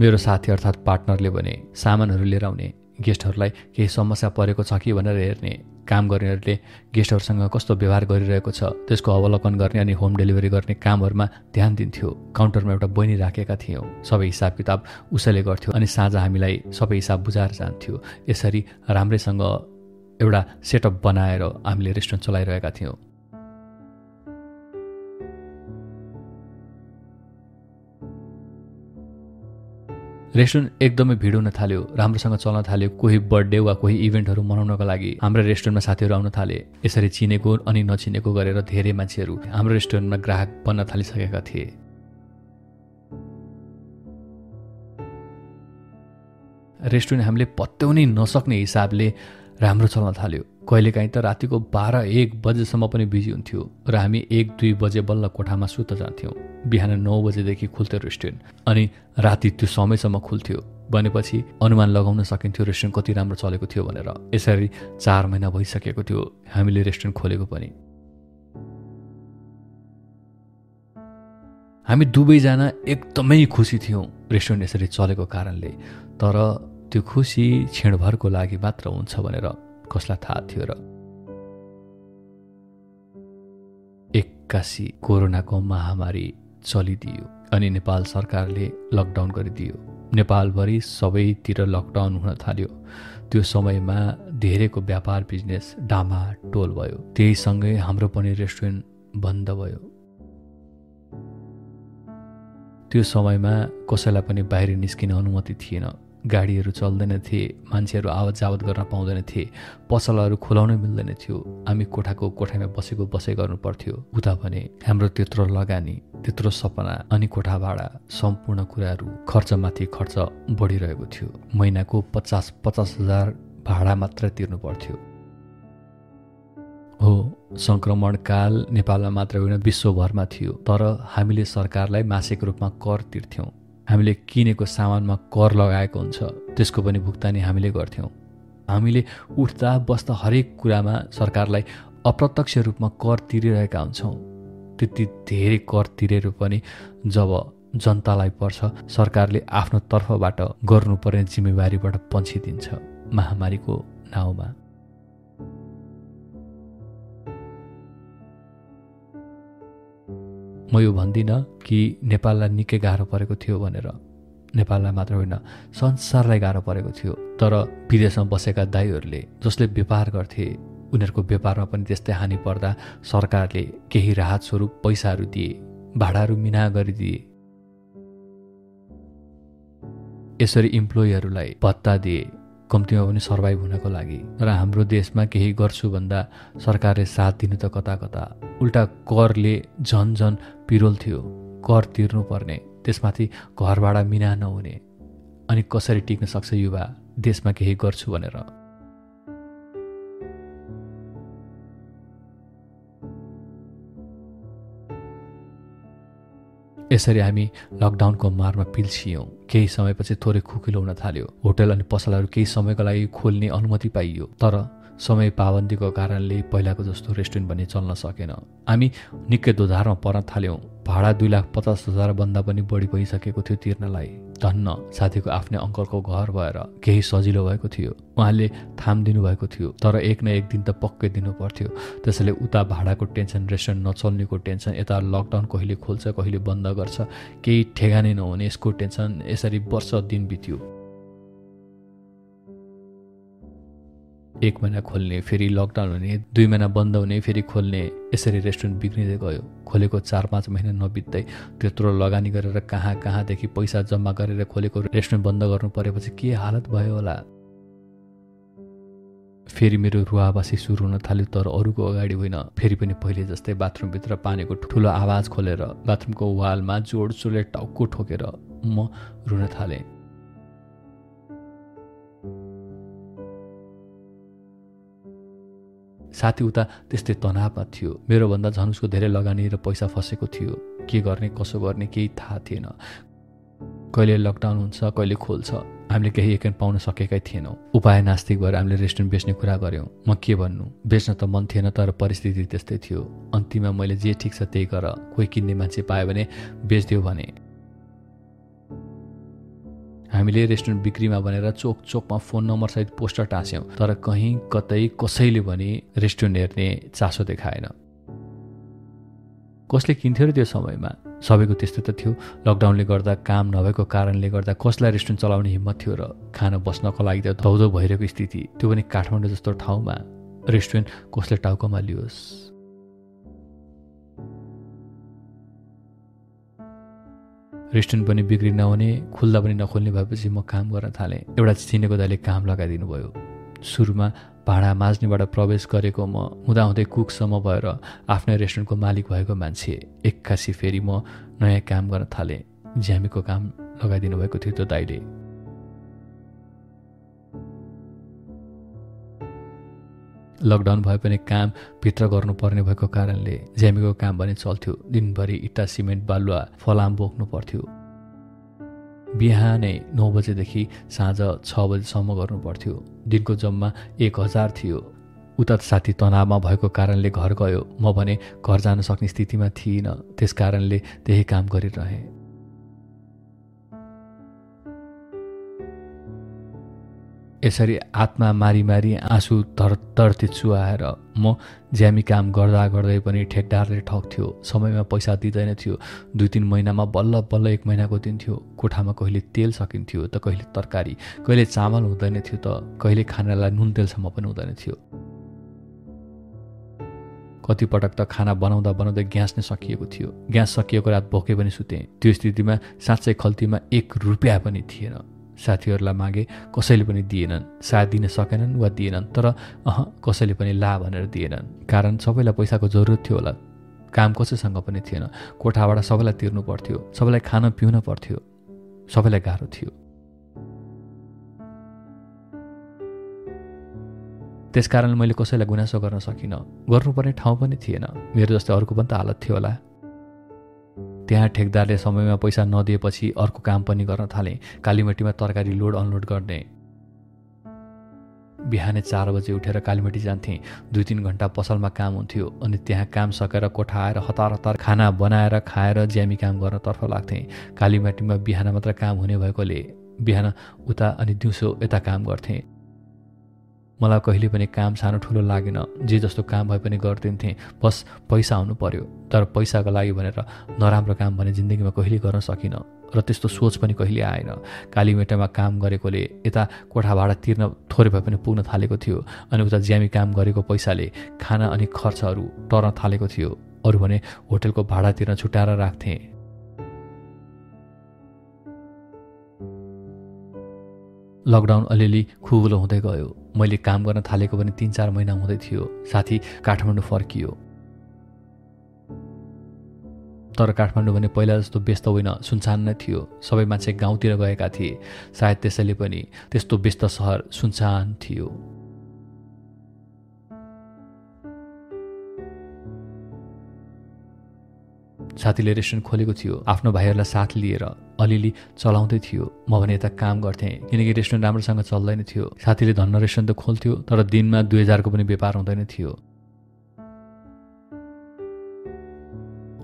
Speaker 1: मेरो साथी अर्थात् पार्टनरले भने सामानहरू लिएर आउने गेस्टहरूलाई केही समस्या परेको छ कि भनेर हेर्ने काम गर्नेहरूले गेस्टहरूसँग कस्तो व्यवहार गरिरहेको छ त्यसको अवलोकन गर्ने अनि होम डेलिभरी गर्ने कामहरूमा ध्यान दिन्थ्यो। काउन्टरमा एउटा बहिनी राखेका थियौँ। सबै हिसाब किताब उसैले गर्थ्यो अनि साँझ हामीलाई सबै हिसाब बुझाएर जान्थ्यो। यसरी राम्रैसँग एउटा सेटअप बनाएर हामीले रेस्टुरेन्ट चलाइरहेका थियौँ। रेस्टुरेन्ट एकदमै भिड हुन थाल्यो राम्रोसँग चल्न थाल्यो कोही बर्थडे वा कोही इभेन्टहरू मनाउनको लागि। हाम्रो रेस्टुरेन्टमा साथीहरू आउन थाले यसरी चिनेको अनि नचिनेको गरेर धेरै मान्छेहरू हाम्रो रेस्टुरेन्टमा ग्राहक बन्न थालिसकेका थिए। रेस्टुरेन्ट हामीले पत्याउनै नसक्ने हिसाबले राम्रो चल्न थाल्यो। कहिलेकाहीँ त रातिको बाह्र एक बजेसम्म पनि बिजी हुन्थ्यो र हामी एक दुई बजे बल्ल कोठामा सुत जान्थ्यौँ। बिहान नौ बजेदेखि खुल्थ्यो रेस्टुरेन्ट अनि राति त्यो समयसम्म खुल्थ्यो। भनेपछि अनुमान लगाउन सकिन्थ्यो रेस्टुरेन्ट कति राम्रो चलेको थियो भनेर। यसरी चार महिना भइसकेको थियो हामीले रेस्टुरेन्ट खोलेको पनि। हामी दुवैजना एकदमै खुसी थियौँ रेस्टुरेन्ट यसरी चलेको कारणले। तर त्यो खुसी क्षणभरको लागि मात्र हुन्छ भनेर कसलाई थाहा थियो र? एक्कासी कोरोनाको महामारी चलिदियो अनि नेपाल सरकारले लकडाउन गरिदियो। नेपालभरि सबैतिर लकडाउन हुन थाल्यो। त्यो समयमा धेरैको व्यापार बिजनेस डामा टोल भयो। त्यही सँगै हाम्रो पनि रेस्टुरेन्ट बन्द भयो। त्यो समयमा कसैलाई पनि बाहिर निस्किन अनुमति थिएन। गाडीहरू चल्दैन थिए मान्छेहरू आवत जावत गर्न पाउँदैन थिए पसलहरू खुलाउनै मिल्दैन थियो। हामी कोठाको कोठामा बसेको बसै गर्नु पर्थ्यो। उता भने हाम्रो त्यत्रो लगानी त्यत्रो सपना अनि कोठा भाडा सम्पूर्ण कुराहरू खर्चमाथि खर्च बढिरहेको थियो। महिनाको पचास पचास हजार भाडा मात्र तिर्नु पर्थ्यो। हो सङ्क्रमणकाल नेपालमा मात्र होइन विश्वभरमा थियो। तर हामीले सरकारलाई मासिक रूपमा कर तिर्थ्यौँ। हामीले किनेको सामानमा कर लगाएको हुन्छ। त्यसको पनि भुक्तानी हामीले गर्थ्यौँ। हामीले उठ्दा बस्दा हरेक कुरामा सरकारलाई अप्रत्यक्ष रूपमा कर तिरिरहेका हुन्छौँ। त्यति धेरै कर तिरेर पनि जब जनतालाई पर्छ सरकारले आफ्नो तर्फबाट गर्नुपर्ने जिम्मेवारीबाट पन्छिदिन्छ। महामारीको नाउँमा। म यो भन्दिनँ कि नेपाललाई निकै गाह्रो परेको थियो भनेर। नेपाललाई मात्र होइन संसारलाई गाह्रो परेको थियो। तर विदेशमा बसेका दाईहरूले जसले व्यापार गर्थे उनीहरूको व्यापारमा पनि त्यस्तै हानि पर्दा सरकारले केही राहत स्वरूप पैसाहरू दिए भाडाहरू मिना गरिदिए। यसरी इम्प्लोइहरूलाई भत्ता दिए। कम्तीमा पनि सर्भाइभ हुनको लागि। र हाम्रो देशमा केही गर्छु भन्दा सरकारले साथ दिनु त कता कता। उल्टा करले झन झन पिरोल थियो। कर तिर्नुपर्ने त्यसमाथि घर भाडा मिना नहुने। अनि कसरी टिक्न सक्छ युवा? देशमा केही गर्छु भनेर। यसरी हामी लकडाउनको मारमा पिल्सियौँ केही समयपछि थोरै खुकिलो हुन थाल्यो। होटल अनि पसलहरू केही समयको लागि खोल्ने अनुमति पाइयो। तर समय पाबन्दीको कारणले पहिलाको जस्तो रेस्टुरेन्ट भन्ने चल्न सकेन। हामी निकै दोधारमा पर्न थाल्यौँ। भाडा दुई लाख पचास हजारभन्दा पनि बढी भइसकेको थियो तिर्नलाई। धन्न साथीको आफ्नै अङ्कलको घर भएर केही सजिलो भएको थियो। उहाँले थाम दिनुभएको थियो तर एक न एक दिन त पक्कै दिनु पर्थ्यो त्यसैले उता भाडाको टेन्सन रेस्टुरेन्ट नचल्नेको टेन्सन यता लकडाउन कहिले खोल्छ कहिले बन्द गर्छ केही ठेगानै नहुने यसको टेन्सन यसरी वर्ष दिन बित्यो। एक महिना खोल्ने फेरि लकडाउन हुने दुई महिना बन्द हुने फेरि खोल्ने यसरी रेस्टुरेन्ट बिग्रिँदै गयो। खोलेको चार पाँच महिना नबित्दै त्यत्रो लगानी गरेर कहाँ कहाँदेखि पैसा जम्मा गरेर खोलेको रेस्टुरेन्ट बन्द गर्नु परेपछि के हालत भयो होला? फेरि मेरो रुवाबासी सुरु हुन थाल्यो तर अरूको अगाडि होइन। फेरि पनि पहिले जस्तै बाथरुमभित्र पानीको ठुलो आवाज खोलेर बाथरुमको वालमा जोड चोले टाउको ठोकेर म रुन थालेँ। साथी उता त्यस्तै तनावमा थियो। मेरोभन्दा झन् उसको धेरै लगानी र पैसा फसेको थियो। के गर्ने कसो गर्ने केही थाहा थिएन। कहिले लकडाउन हुन्छ कहिले खोल्छ। हामीले केही एकेन्ड पाउन सकेकै थिएनौँ। उपाय नास्तिक भएर हामीले रेस्टुरेन्ट बेच्ने कुरा गऱ्यौँ। म के भन्नु? बेच्न त मन थिएन तर परिस्थिति त्यस्तै थियो। अन्तिममा मैले जे ठिक छ त्यही गर। कोही किन्ने मान्छे पायो भने बेचिदियो भने। हामीले रेस्टुरेन्ट बिक्रीमा भनेर चोक चोकमा फोन नम्बरसहित पोस्टर टाँस्यौँ तर कहीँ कतै कसैले पनि रेस्टुरेन्ट हेर्ने चासो देखाएन। कसले किन्थ्यो र त्यो समयमा? सबैको त्यस्तो त थियो। लकडाउनले गर्दा काम नभएको कारणले गर्दा कसलाई रेस्टुरेन्ट चलाउने हिम्मत थियो र खाना बस्नको लागि त धौधौ भइरहेको स्थिति त्यो पनि काठमाडौँ जस्तो ठाउँमा। रेस्टुरेन्ट कसले टाउकोमा लियोस् रेस्टुरेन्ट पनि बिक्री नहुने खुल्दा पनि नखोल्ने भएपछि म काम गर्न थालेँ। एउटा चिनेको दाइले काम लगाइदिनु भयो सुरुमा भाँडा माझ्नेबाट प्रवेश गरेको म हुँदाहुँदै कुकसम्म भएर आफ्नै रेस्टुरेन्टको मालिक भएको मान्छे एक्कासी फेरि म नयाँ काम गर्न थालेँ। ज्यामीको काम लगाइदिनु भएको थियो त्यो दाइले लकडाउन भए पनि काम भित्र गर्नुपर्ने भएको कारणले ज्यामीको काम भने चल्थ्यो। दिनभरि इट्टा सिमेन्ट बालुवा फलाम बोक्नु पर्थ्यो। बिहानै नौ बजेदेखि साँझ छ बजीसम्म गर्नु पर्थ्यो। दिनको जम्मा एक हजार थियो। उता साथी तनावमा भएको कारणले घर गयो। म भने घर जान सक्ने स्थितिमा थिइनँ। त्यस कारणले त्यही काम गरिरहेँ। यसरी आत्मा मारी मारी आँसु तर तर्ती चुहाएर म ज्यामी काम गर्दा गर्दै पनि ठेकदारले ठग्थ्यो समयमा पैसा दिँदैन थियो। दुई तिन महिनामा बल्ल बल्ल एक महिनाको दिन्थ्यो कोठामा कहिले तेल सकिन्थ्यो त कहिले तरकारी। कहिले चामल हुँदैन थियो त कहिले खानालाई नुन तेलसम्म पनि हुँदैन थियो। कतिपटक त खाना बनाउँदा बनाउँदै ग्यास नै सकिएको थियो। ग्यास सकिएको रात भोकै पनि सुतेँ। त्यो स्थितिमा साँच्चै खल्तीमा एक रुपियाँ पनि थिएन। साथीहरूलाई मागे कसैले पनि दिएनन्। साथ दिन सकेनन् वा दिएनन् तर अह कसैले पनि ला भनेर दिएनन्। कारण सबैलाई पैसाको जरुरत थियो होला। काम कसैसँग पनि थिएन। कोठाबाट सबैलाई तिर्नु पर्थ्यो। सबैलाई खान पिउन पर्थ्यो। सबैलाई गाह्रो थियो। त्यसकारण मैले कसैलाई गुनासो गर्न सकिनँ। गर्नुपर्ने ठाउँ पनि थिएन। मेरो जस्तै अर्को पनि त हालत थियो होला। त्यहाँ ठेकदारले समयमा पैसा नदिएपछि अर्को काम पनि गर्न थालेँ। कालीमटीमा तरकारी लोड अनलोड गर्ने। बिहानै चार बजे उठेर कालीमटी जान्थेँ। दुई तिन घन्टा पसलमा काम हुन्थ्यो अनि त्यहाँ काम सकेर कोठा आएर हतार हतार खाना बनाएर खाएर ज्यामी काम गर्नतर्फ लाग्थेँ। कालीमाटीमा बिहान मात्र काम हुने भएकोले बिहान उता अनि दिउँसो यता काम गर्थेँ। मलाई कहिले पनि काम सानो ठुलो लागेन। जे जस्तो काम भए पनि गरिदिन्थेँ। बस पैसा आउनु पर्यो। तर पैसाको लागि भनेर नराम्रो काम भने जिन्दगीमा कहिले गर्न सकिनँ। र त्यस्तो सोच पनि कहिले आएन। कालीमेटामा काम गरेकोले यता कोठा भाडा तिर्न थोरै भए पनि पुग्न थालेको थियो अनि उता ज्यामी काम गरेको पैसाले खाना अनि खर्चहरू टर्न थालेको थियो। अरू भने होटेलको भाडा तिर्न छुट्याएर राख्थेँ। लकडाउन अलिअलि खुकुलो हुँदै गयो। मैले काम गर्न थालेको पनि तिन चार महिना हुँदै थियो। साथी काठमाडौँ फर्कियो। तर काठमाडौँ भने पहिला जस्तो व्यस्त होइन सुनसान नै थियो। सबै मान्छे गाउँतिर गएका थिए। सायद त्यसैले पनि त्यस्तो व्यस्त सहर सुनसान थियो। साथीले रेस्टुरेन्ट खोलेको थियो। आफ्नो भाइहरूलाई साथ लिएर अलिअलि चलाउँदै थियो। म भने यता काम गर्थेँ किनकि रेस्टुरेन्ट राम्रोसँग चल्दैन थियो। साथीले धन्न रेस्टुरेन्ट त खोल्थ्यो तर दिनमा दुई हजारको पनि व्यापार हुँदैन थियो।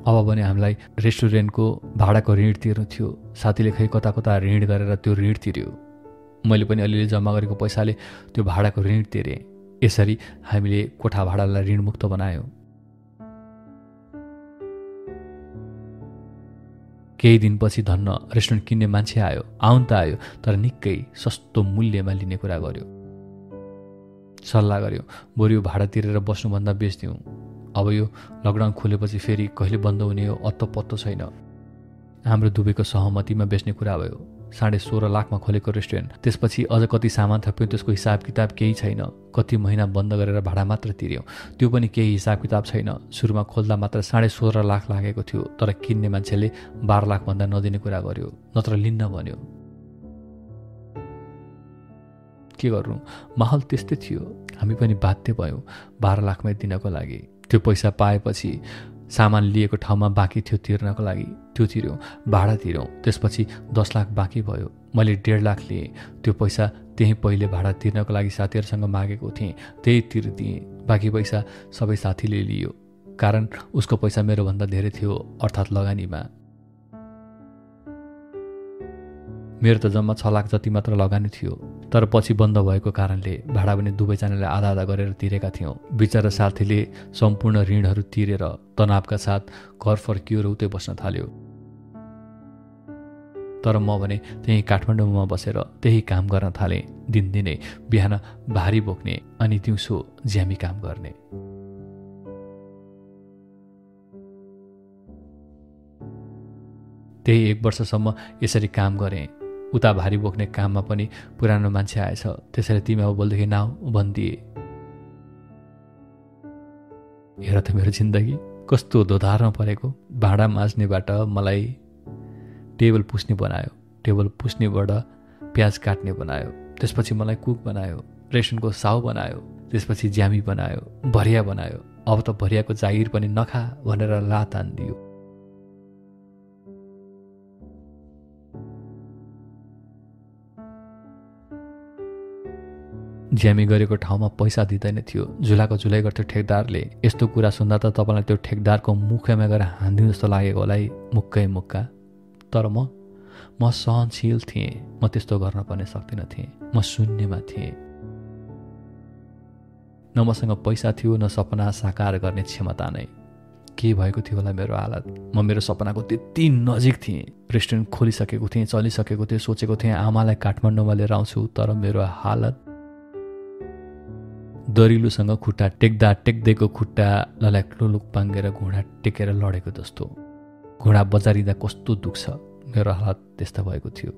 Speaker 1: अब भने हामीलाई रेस्टुरेन्टको भाडाको ऋण तिर्नु थियो। साथीले खै कता कता ऋण गरेर त्यो ऋण तिर्यो? मैले पनि अलिअलि जम्मा गरेको पैसाले त्यो भाडाको ऋण तिरेँ। यसरी हामीले कोठा भाडालाई ऋणमुक्त बनायौँ। केही दिनपछि धन्न रेस्टुरेन्ट किन्ने मान्छे आयो आउन त आयो तर निकै सस्तो मूल्यमा लिने कुरा गर्यो। सल्लाह गर्यो बरु यो भाडा तिरेर बस्नुभन्दा बेच्थ्यौँ अब यो लकडाउन खोलेपछि फेरि कहिले बन्द हुने हो अत्तो पत्तो छैन। हाम्रो दुबईको सहमतिमा बेच्ने कुरा भयो। साढे सोह्र लाखमा खोलेको रेस्टुरेन्ट। त्यसपछि अझ कति सामान थप्यो त्यसको हिसाब किताब केही छैन। कति महिना बन्द गरेर भाडा मात्र तिर्यौँ। त्यो पनि केही हिसाब किताब छैन। सुरुमा खोल्दा मात्र साढे सोह्र लाख लागेको थियो तर किन्ने मान्छेले बाह्र लाखभन्दा नदिने कुरा गर्यो नत्र लिन्न भन्यो। के गर्नु? माहौल त्यस्तै थियो। हामी पनि बाध्य भयौँ। बाह्र लाखमै दिनको लागि। त्यो पैसा पाएपछि सामान लिएको ठाउँमा बाँकी थियो तिर्नको लागि। त्यो तिर्यौँ भाडा तिर्यौँ त्यसपछि दस लाख बाँकी भयो। मैले डेढ लाख लिएँ। त्यो पैसा त्यहीँ पहिले भाडा तिर्नको लागि साथीहरूसँग मागेको थिएँ। त्यही तिर्दिएँ। बाँकी पैसा सबै साथीले लियो। कारण उसको पैसा मेरोभन्दा धेरै थियो अर्थात् लगानीमा। मेरो त जम्मा छ लाख जति मात्र लगानी थियो। तर पछि बन्द भएको कारणले भाडा पनि दुवैजनाले आधा आधा गरेर तिरेका थियौँ। बिचरा साथीले सम्पूर्ण ऋणहरू तिरेर तनावका साथ घर फर्कियो र उतै बस्न थाल्यो। तर म भने त्यहीँ काठमाडौँमा बसेर त्यही काम गर्न थालेँ। दिनदिनै बिहान भारी बोक्ने अनि दिउँसो ज्यामी काम गर्ने। त्यही एक वर्षसम्म यसरी काम गरेँ। उता भारी बोक्ने काममा पनि पुरानो मान्छे आएछ। त्यसरी तिमी अब बोल्देखि नाउ भनिदिए। हेर त मेरो जिन्दगी कस्तो दोधारमा परेको। भाँडा माझ्नेबाट मलाई टेबल पुस्ने बनायो। टेबल पुस्नेबाट प्याज काट्ने बनायो। त्यसपछि मलाई कुक बनायो। रेस्टुरेन्टको साउ बनायो। त्यसपछि ज्यामी बनायो। भरिया बनायो। अब त भरियाको जागिर पनि नखा भनेर लात हानिदियो। ज्यामी गरेको ठाउँमा पैसा दिँदैन थियो। झुलाको झुलाइ गर्थ्यो ठेकदारले। यस्तो कुरा सुन्दा त तपाईँलाई त्यो ठेकदारको मुखमा गएर हान्दिनु जस्तो लागेको होला है मुक्कै मुक्का। तर म म सहनशील थिएँ। म त्यस्तो गर्न पनि सक्दिनँ थिएँ। म शून्यमा थिएँ। न मसँग पैसा थियो न सपना साकार गर्ने क्षमता नै। के भएको थियो होला मेरो हालत? म मेरो सपनाको त्यति नजिक थिएँ। रेस्टुरेन्ट खोलिसकेको थिएँ चलिसकेको थिएँ सोचेको थिएँ आमालाई काठमाडौँमा लिएर आउँछु तर मेरो हालत दरिलोसँग खुट्टा टेक्दा टेक्दैको खुट्टा लल्याक लुलुक पाङ्गेर घुँडा टेकेर लडेको जस्तो। घुँडा बजारिँदा कस्तो दुख्छ मेरो हालत त्यस्तो भएको थियो।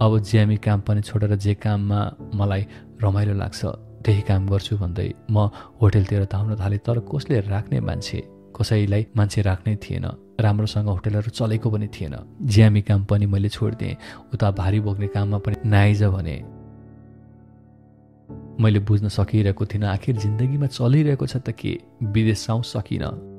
Speaker 1: अब ज्यामी काम पनि छोडेर जे काममा मलाई रमाइलो लाग्छ त्यही काम गर्छु भन्दै म होटेलतिर धाउन थालेँ तर कसले राख्ने मान्छे? कसैलाई मान्छे राख्नै थिएन। राम्रोसँग होटेलहरू चलेको पनि थिएन। ज्यामी काम पनि मैले छोडिदिएँ। उता भारी बोक्ने काममा पनि नआइज भने। मैले बुझ्न सकिरहेको थिइनँ आखिर जिन्दगीमा चलिरहेको छ त के? विदेश जाउँ सकिनँ।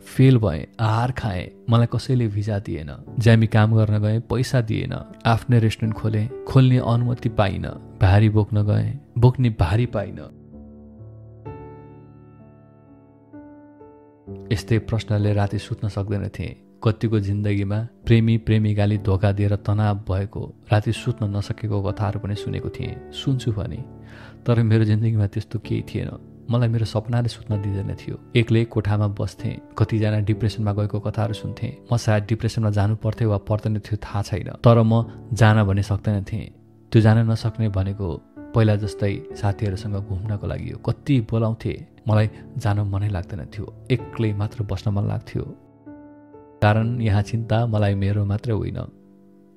Speaker 1: फेल भएँ आहार खाएँ मलाई कसैले भिजा दिएन। ज्यामी काम गर्न गएँ पैसा दिएन। आफ्नै रेस्टुरेन्ट खोलेँ खोल्ने अनुमति पाइनँ। भारी बोक्न गएँ बोक्ने भारी पाइनँ। यस्तै प्रश्नले राति सुत्न सक्दैन थिएँ। कतिको जिन्दगीमा प्रेमी प्रेमिकाले धोका दिएर तनाव भएको राति सुत्न नसकेको कथाहरू पनि सुनेको थिएँ। सुन्छु भने तर मेरो जिन्दगीमा त्यस्तो केही थिएन। मलाई मेरो सपनाले सुत्न दिँदैन थियो। एक्लै कोठामा बस्थेँ कतिजना डिप्रेसनमा गएको कथाहरू सुन्थेँ। म सायद डिप्रेसनमा जानु पर्थ्यो वा पर्दैन थियो थाहा छैन। तर म जान भने सक्दैन थिएँ। त्यो जान नसक्ने भनेको पहिला जस्तै साथीहरूसँग घुम्नको लागि कति बोलाउँथे। मलाई जान मनै लाग्दैन थियो। एक्लै मात्र बस्न मन लाग्थ्यो। कारण यहाँ चिन्ता मलाई मेरो मात्रै होइन।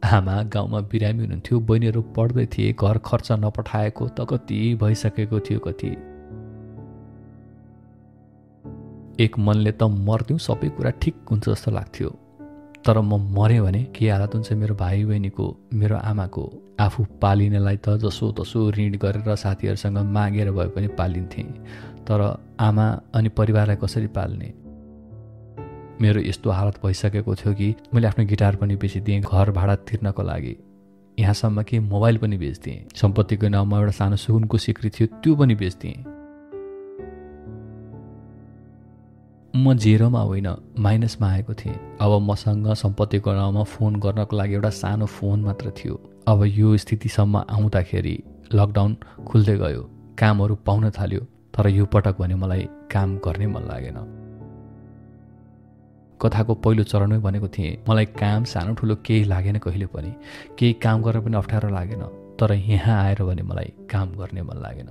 Speaker 1: आमा गाउँमा बिरामी हुनुहुन्थ्यो बहिनीहरू पढ्दै थिए घर खर्च नपठाएको त कति भइसकेको थियो कति। एक मनले त मर्थ्यौँ सबै कुरा ठिक हुन्छ जस्तो लाग्थ्यो। तर म मरेँ भने के हालत हुन्छ मेरो भाइ बहिनीको मेरो आमाको? आफू पालिनेलाई त जसो तसो ऋण गरेर साथीहरूसँग मागेर भए पनि पालिन्थेँ। तर आमा अनि परिवारलाई कसरी पाल्ने? मेरो यस्तो हालत भइसकेको थियो कि मैले आफ्नो गिटार पनि बेचिदिएँ घर भाडा तिर्नको लागि। यहाँसम्म कि मोबाइल पनि बेच्दिएँ। सम्पत्तिको नाउँमा एउटा सानो सुकुनको सिक्री थियो त्यो पनि बेच्दिएँ। म जेरोमा होइन माइनसमा आएको थिएँ। अब मसँग सम्पत्तिको नाउँमा फोन गर्नको लागि एउटा सानो फोन मात्र थियो। अब यो स्थितिसम्म आउँदाखेरि लकडाउन खुल्दै गयो। कामहरू पाउन थाल्यो। तर यो पटक भने मलाई काम गर्ने मन लागेन। कथाको पहिलो चरणमै भनेको थिएँ मलाई काम सानो ठुलो केही लागेन कहिले पनि। केही काम गरेर पनि अप्ठ्यारो लागेन तर यहाँ आएर भने मलाई काम गर्ने मन लागेन।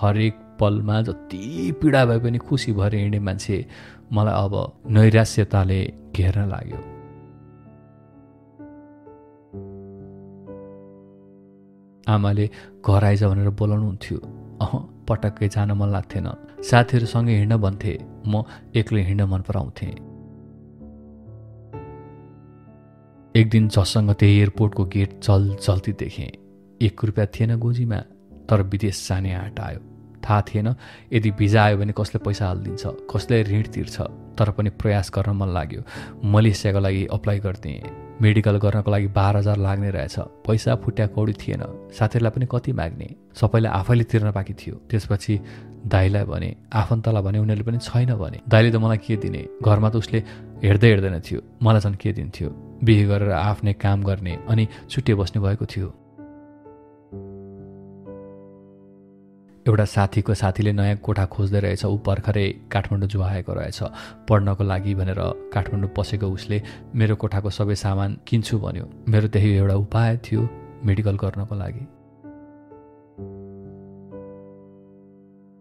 Speaker 1: हरेक पलमा जति पीडा भए पनि खुसी भएर हिँड्ने मान्छे मलाई अब नैराश्यताले घेर्न लाग्यो। आमाले घर आइज भनेर बोलाउनुहुन्थ्यो। अह पटक्कै जान मन लाग्थेन। साथीहरूसँगै हिँड्न भन्थे। म एक्लै हिँड्न मन पराउँथेँ। एक दिन जससँग त्यही एयरपोर्टको गेट चल चल्ती देखेँ। एक रुपियाँ थिएन गोजीमा तर विदेश जाने आँट आयो। थाहा थिएन यदि भिजा आयो भने कसले पैसा हालिदिन्छ कसले ऋण तिर्छ तर पनि प्रयास गर्न मन लाग्यो। मलेसियाको लागि अप्लाई गरिदिएँ मेडिकल गर्नको लागि बाह्र हजार लाग्ने रहेछ। पैसा फुट्या कौडी थिएन। साथीहरूलाई पनि कति माग्ने? सबैले आफैले तिर्न बाँकी थियो। त्यसपछि दाईलाई भने आफन्तलाई भने उनीहरूले पनि छैन भने दाईले त मलाई के दिने? घरमा त उसले हेर्दै हेर्दैन थियो। मलाई झन् के दिन्थ्यो? बिहे गरेर आफ्नै काम गर्ने अनि छुट्टिए बस्ने भएको थियो। एउटा साथीको साथीले नयाँ कोठा खोज्दै रहेछ ऊ भर्खरै काठमाडौँ जुवाएको रहेछ। पढ्नको लागि भनेर काठमाडौँ पसेको उसले मेरो कोठाको सबै सामान किन्छु भन्यो। मेरो त्यही एउटा उपाय थियो मेडिकल गर्नको लागि।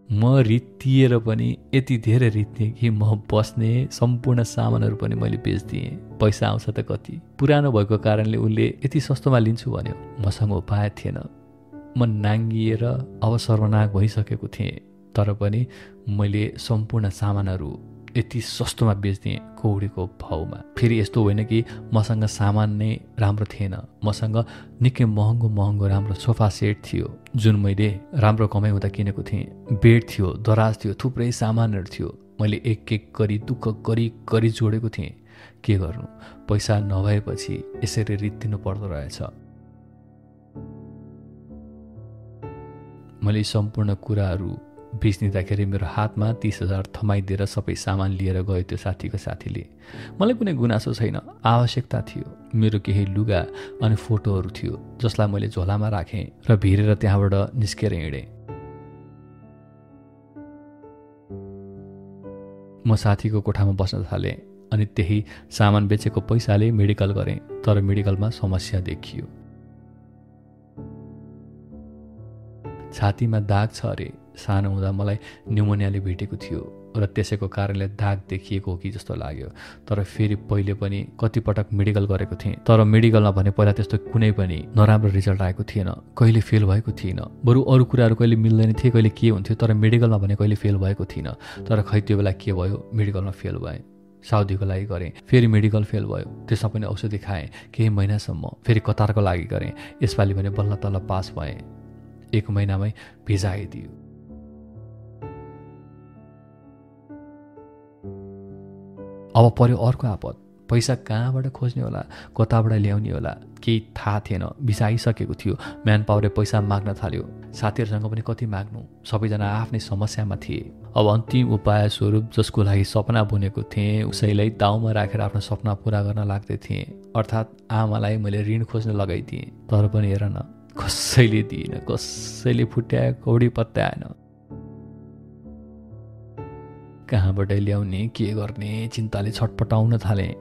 Speaker 1: म रित्तिएर पनि यति धेरै रित्तिएँ कि म बस्ने सम्पूर्ण सामानहरू पनि मैले बेचिदिएँ। पैसा आउँछ त कति? पुरानो भएको कारणले उसले यति सस्तोमा लिन्छु भन्यो। मसँग उपाय थिएन। म नाङ्गिएर अब सर्वनाग भइसकेको थिएँ तर पनि मैले सम्पूर्ण सामानहरू यति सस्तोमा बेच्दिएँ कौडीको भाउमा। फेरि यस्तो होइन कि मसँग सामान नै राम्रो थिएन। मसँग निकै महँगो महँगो राम्रो सोफा सेट थियो जुन मैले राम्रो कमाइ हुँदा किनेको थिएँ। बेड थियो दराज थियो थुप्रै सामानहरू थियो। मैले एक एक गरी दुःख गरी गरी जोडेको थिएँ। के गर्नु? पैसा नभएपछि यसरी रित्तिनु पर्दो रहेछ। मैले सम्पूर्ण कुराहरू बेच्दिँदाखेरि मेरो हातमा तिस हजार थमाइदिएर सबै सामान लिएर गयो त्यो साथीको साथीले। मलाई कुनै गुनासो छैन आवश्यकता थियो। मेरो केही लुगा अनि फोटोहरू थियो जसलाई मैले झोलामा राखेँ र भिरेर त्यहाँबाट निस्केर हिँडेँ। म साथीको कोठामा बस्न थालेँ अनि त्यही सामान बेचेको पैसाले मेडिकल गरेँ तर मेडिकलमा समस्या देखियो। छातीमा दाग छ अरे। सानो हुँदा मलाई न्युमोनियाले भेटेको थियो र त्यसैको कारणले दाग देखिएको हो कि जस्तो लाग्यो। तर फेरि पहिले पनि कतिपटक मेडिकल गरेको थिएँ। तर मेडिकलमा भने पहिला त्यस्तो कुनै पनि नराम्रो रिजल्ट आएको थिएन। कहिले फेल भएको थिएन। बरु अरू कुराहरू कहिले मिल्दैन थिए कहिले के हुन्थ्यो तर मेडिकलमा भने कहिले फेल भएको थिएन। तर खै त्यो बेला के भयो? मेडिकलमा फेल भएँ। साउदीको लागि गरेँ। फेरि मेडिकल फेल भयो। त्यसमा पनि औषधि खाएँ। केही महिनासम्म फेरि कतारको लागि गरेँ। यसपालि भने बल्ल तल्ल पास भएँ। एक महिनामै भिजा आइदियो। अब पर्यो अर्को आपत पैसा कहाँबाट खोज्ने होला कताबाट ल्याउने होला केही थाहा थिएन। भिसा आइसकेको थियो। म्यान पावरले पैसा माग्न थाल्यो। साथीहरूसँग पनि कति माग्नु? सबैजना आफ्नै समस्यामा थिए। अब अन्तिम उपाय स्वरूप जसको लागि सपना बुनेको थिएँ उसैलाई दाउमा राखेर आफ्नो सपना पुरा गर्न लाग्दै थिएँ। अर्थात् आमालाई मैले ऋण खोज्न लगाइदिएँ। तर पनि हेर न कसैले दिएन कसैले फुट्याए कौडी पत्याएन कहाँबाट ल्याउने के गर्ने चिन्ताले छटपटाउन थालेँ।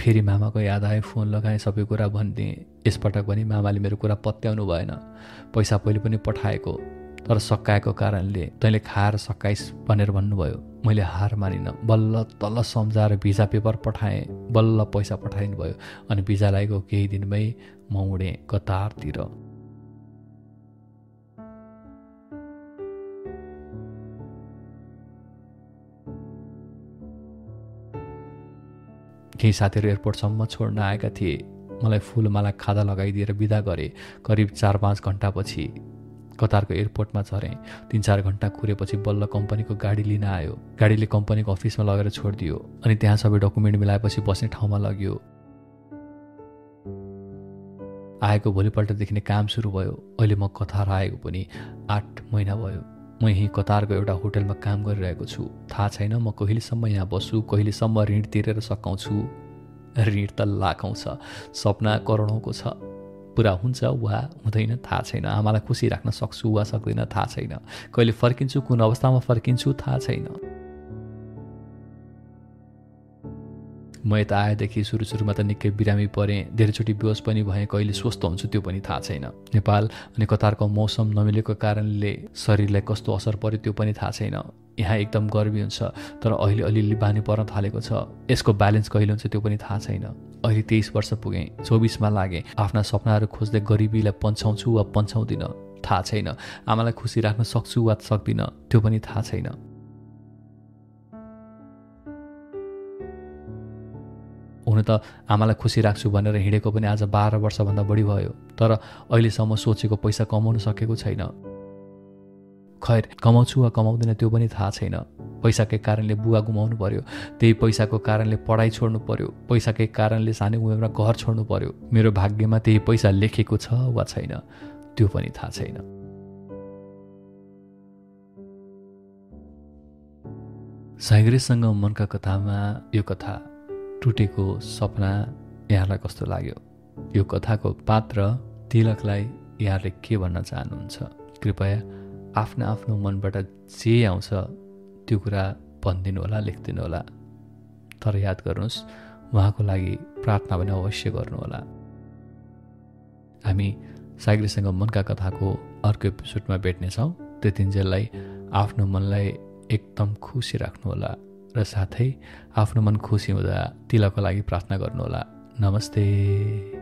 Speaker 1: फेरि मामाको याद आयो फोन लगाएँ सबै कुरा भनिदिएँ। यसपटक पनि मामाले मेरो कुरा पत्याउनु भएन। पैसा पहिले पनि पठाएको तर सकाएको कारणले तैँले खाएर सकाइस् भनेर भन्नुभयो। मैले हार मानिनँ बल्ल तल्ल सम्झाएर भिजा पेपर पठाएँ बल्ल पैसा पठाइनु भयो अनि भिजा लागेको केही दिनमै म उडेँ कतारतिर। केही साथीहरू एयरपोर्टसम्म छोड्न आएका थिए। मलाई फुलमाला खादा लगाइदिएर विदा गरे। करिब चार पाँच घन्टापछि कतारको एयरपोर्टमा झरेँ। तिन चार घन्टा कुरेपछि बल्ल कम्पनीको गाडी लिन आयो। गाडीले कम्पनीको अफिसमा लगेर छोडिदियो अनि त्यहाँ सबै डकुमेन्ट मिलाएपछि बस्ने ठाउँमा लग्यो। आएको भोलिपल्टदेखि नै काम सुरु भयो। अहिले म कतार आएको पनि आठ महिना भयो। म यहीँ कतारको एउटा होटलमा काम गरिरहेको छु। थाहा छैन म कहिलेसम्म यहाँ बस्छु कहिलेसम्म ऋण तिरेर सकाउँछु। ऋण त लाखौँ छ सपना करोडौँको छ। पुरा हुन्छ वा हुँदैन थाहा छैन। आमालाई खुसी राख्न सक्छु वा सक्दैन थाहा छैन। कहिले फर्किन्छु कुन अवस्थामा फर्किन्छु थाहा छैन। म यता आएदेखि सुरु सुरुमा त निकै बिरामी परेँ। धेरैचोटि बेहोस पनि भएँ कहिले स्वस्थ हुन्छु त्यो पनि थाहा छैन। नेपाल अनि कतारको मौसम नमिलेको कारणले शरीरलाई कस्तो असर पर्यो त्यो पनि थाहा छैन। यहाँ एकदम गर्मी हुन्छ तर अहिले अलिअलि बानी पर्न थालेको छ। यसको ब्यालेन्स कहिले हुन्छ त्यो पनि थाहा छैन। अहिले तेइस वर्ष पुगेँ चौबिसमा लागेँ। आफ्ना सपनाहरू खोज्दै गरिबीलाई पन्छाउँछु वा पन्छाउँदिनँ थाहा छैन। आमालाई खुसी राख्न सक्छु वा सक्दिनँ त्यो पनि थाहा छैन। हुन त आमालाई खुसी राख्छु भनेर हिँडेको पनि आज बाह्र वर्षभन्दा बढी भयो तर अहिलेसम्म सोचेको पैसा कमाउन सकेको छैन। खैर कमाउँछु वा कमाउँदैन त्यो पनि थाहा छैन। पैसाकै कारणले बुवा गुमाउनु पर्यो त्यही पैसाको कारणले पढाइ छोड्नु पर्यो पैसाकै कारणले सानो उमेरमा घर छोड्नु पर्यो। मेरो भाग्यमा त्यही पैसा लेखेको छ वा छैन त्यो पनि थाहा छैन। साइग्रेससँग मनका कथामा यो कथा टुटेको सपना यहाँलाई कस्तो लाग्यो? यो कथाको पात्र तिलकलाई यहाँले के भन्न चाहनुहुन्छ? कृपया आफ्नो आफ्नो मनबाट जे आउँछ त्यो कुरा भनिदिनु होला लेखिदिनु होला। तर याद गर्नुहोस् उहाँको लागि प्रार्थना पनि अवश्य गर्नुहोला हामी साइग्रीसँग मनका कथाको अर्को एपिसोडमा भेट्नेछौँ। त्यतिन्जेललाई आफ्नो मनलाई एकदम खुसी राख्नुहोला र साथै आफ्नो मन खुसी हुँदा तिलको लागि प्रार्थना गर्नुहोला। नमस्ते।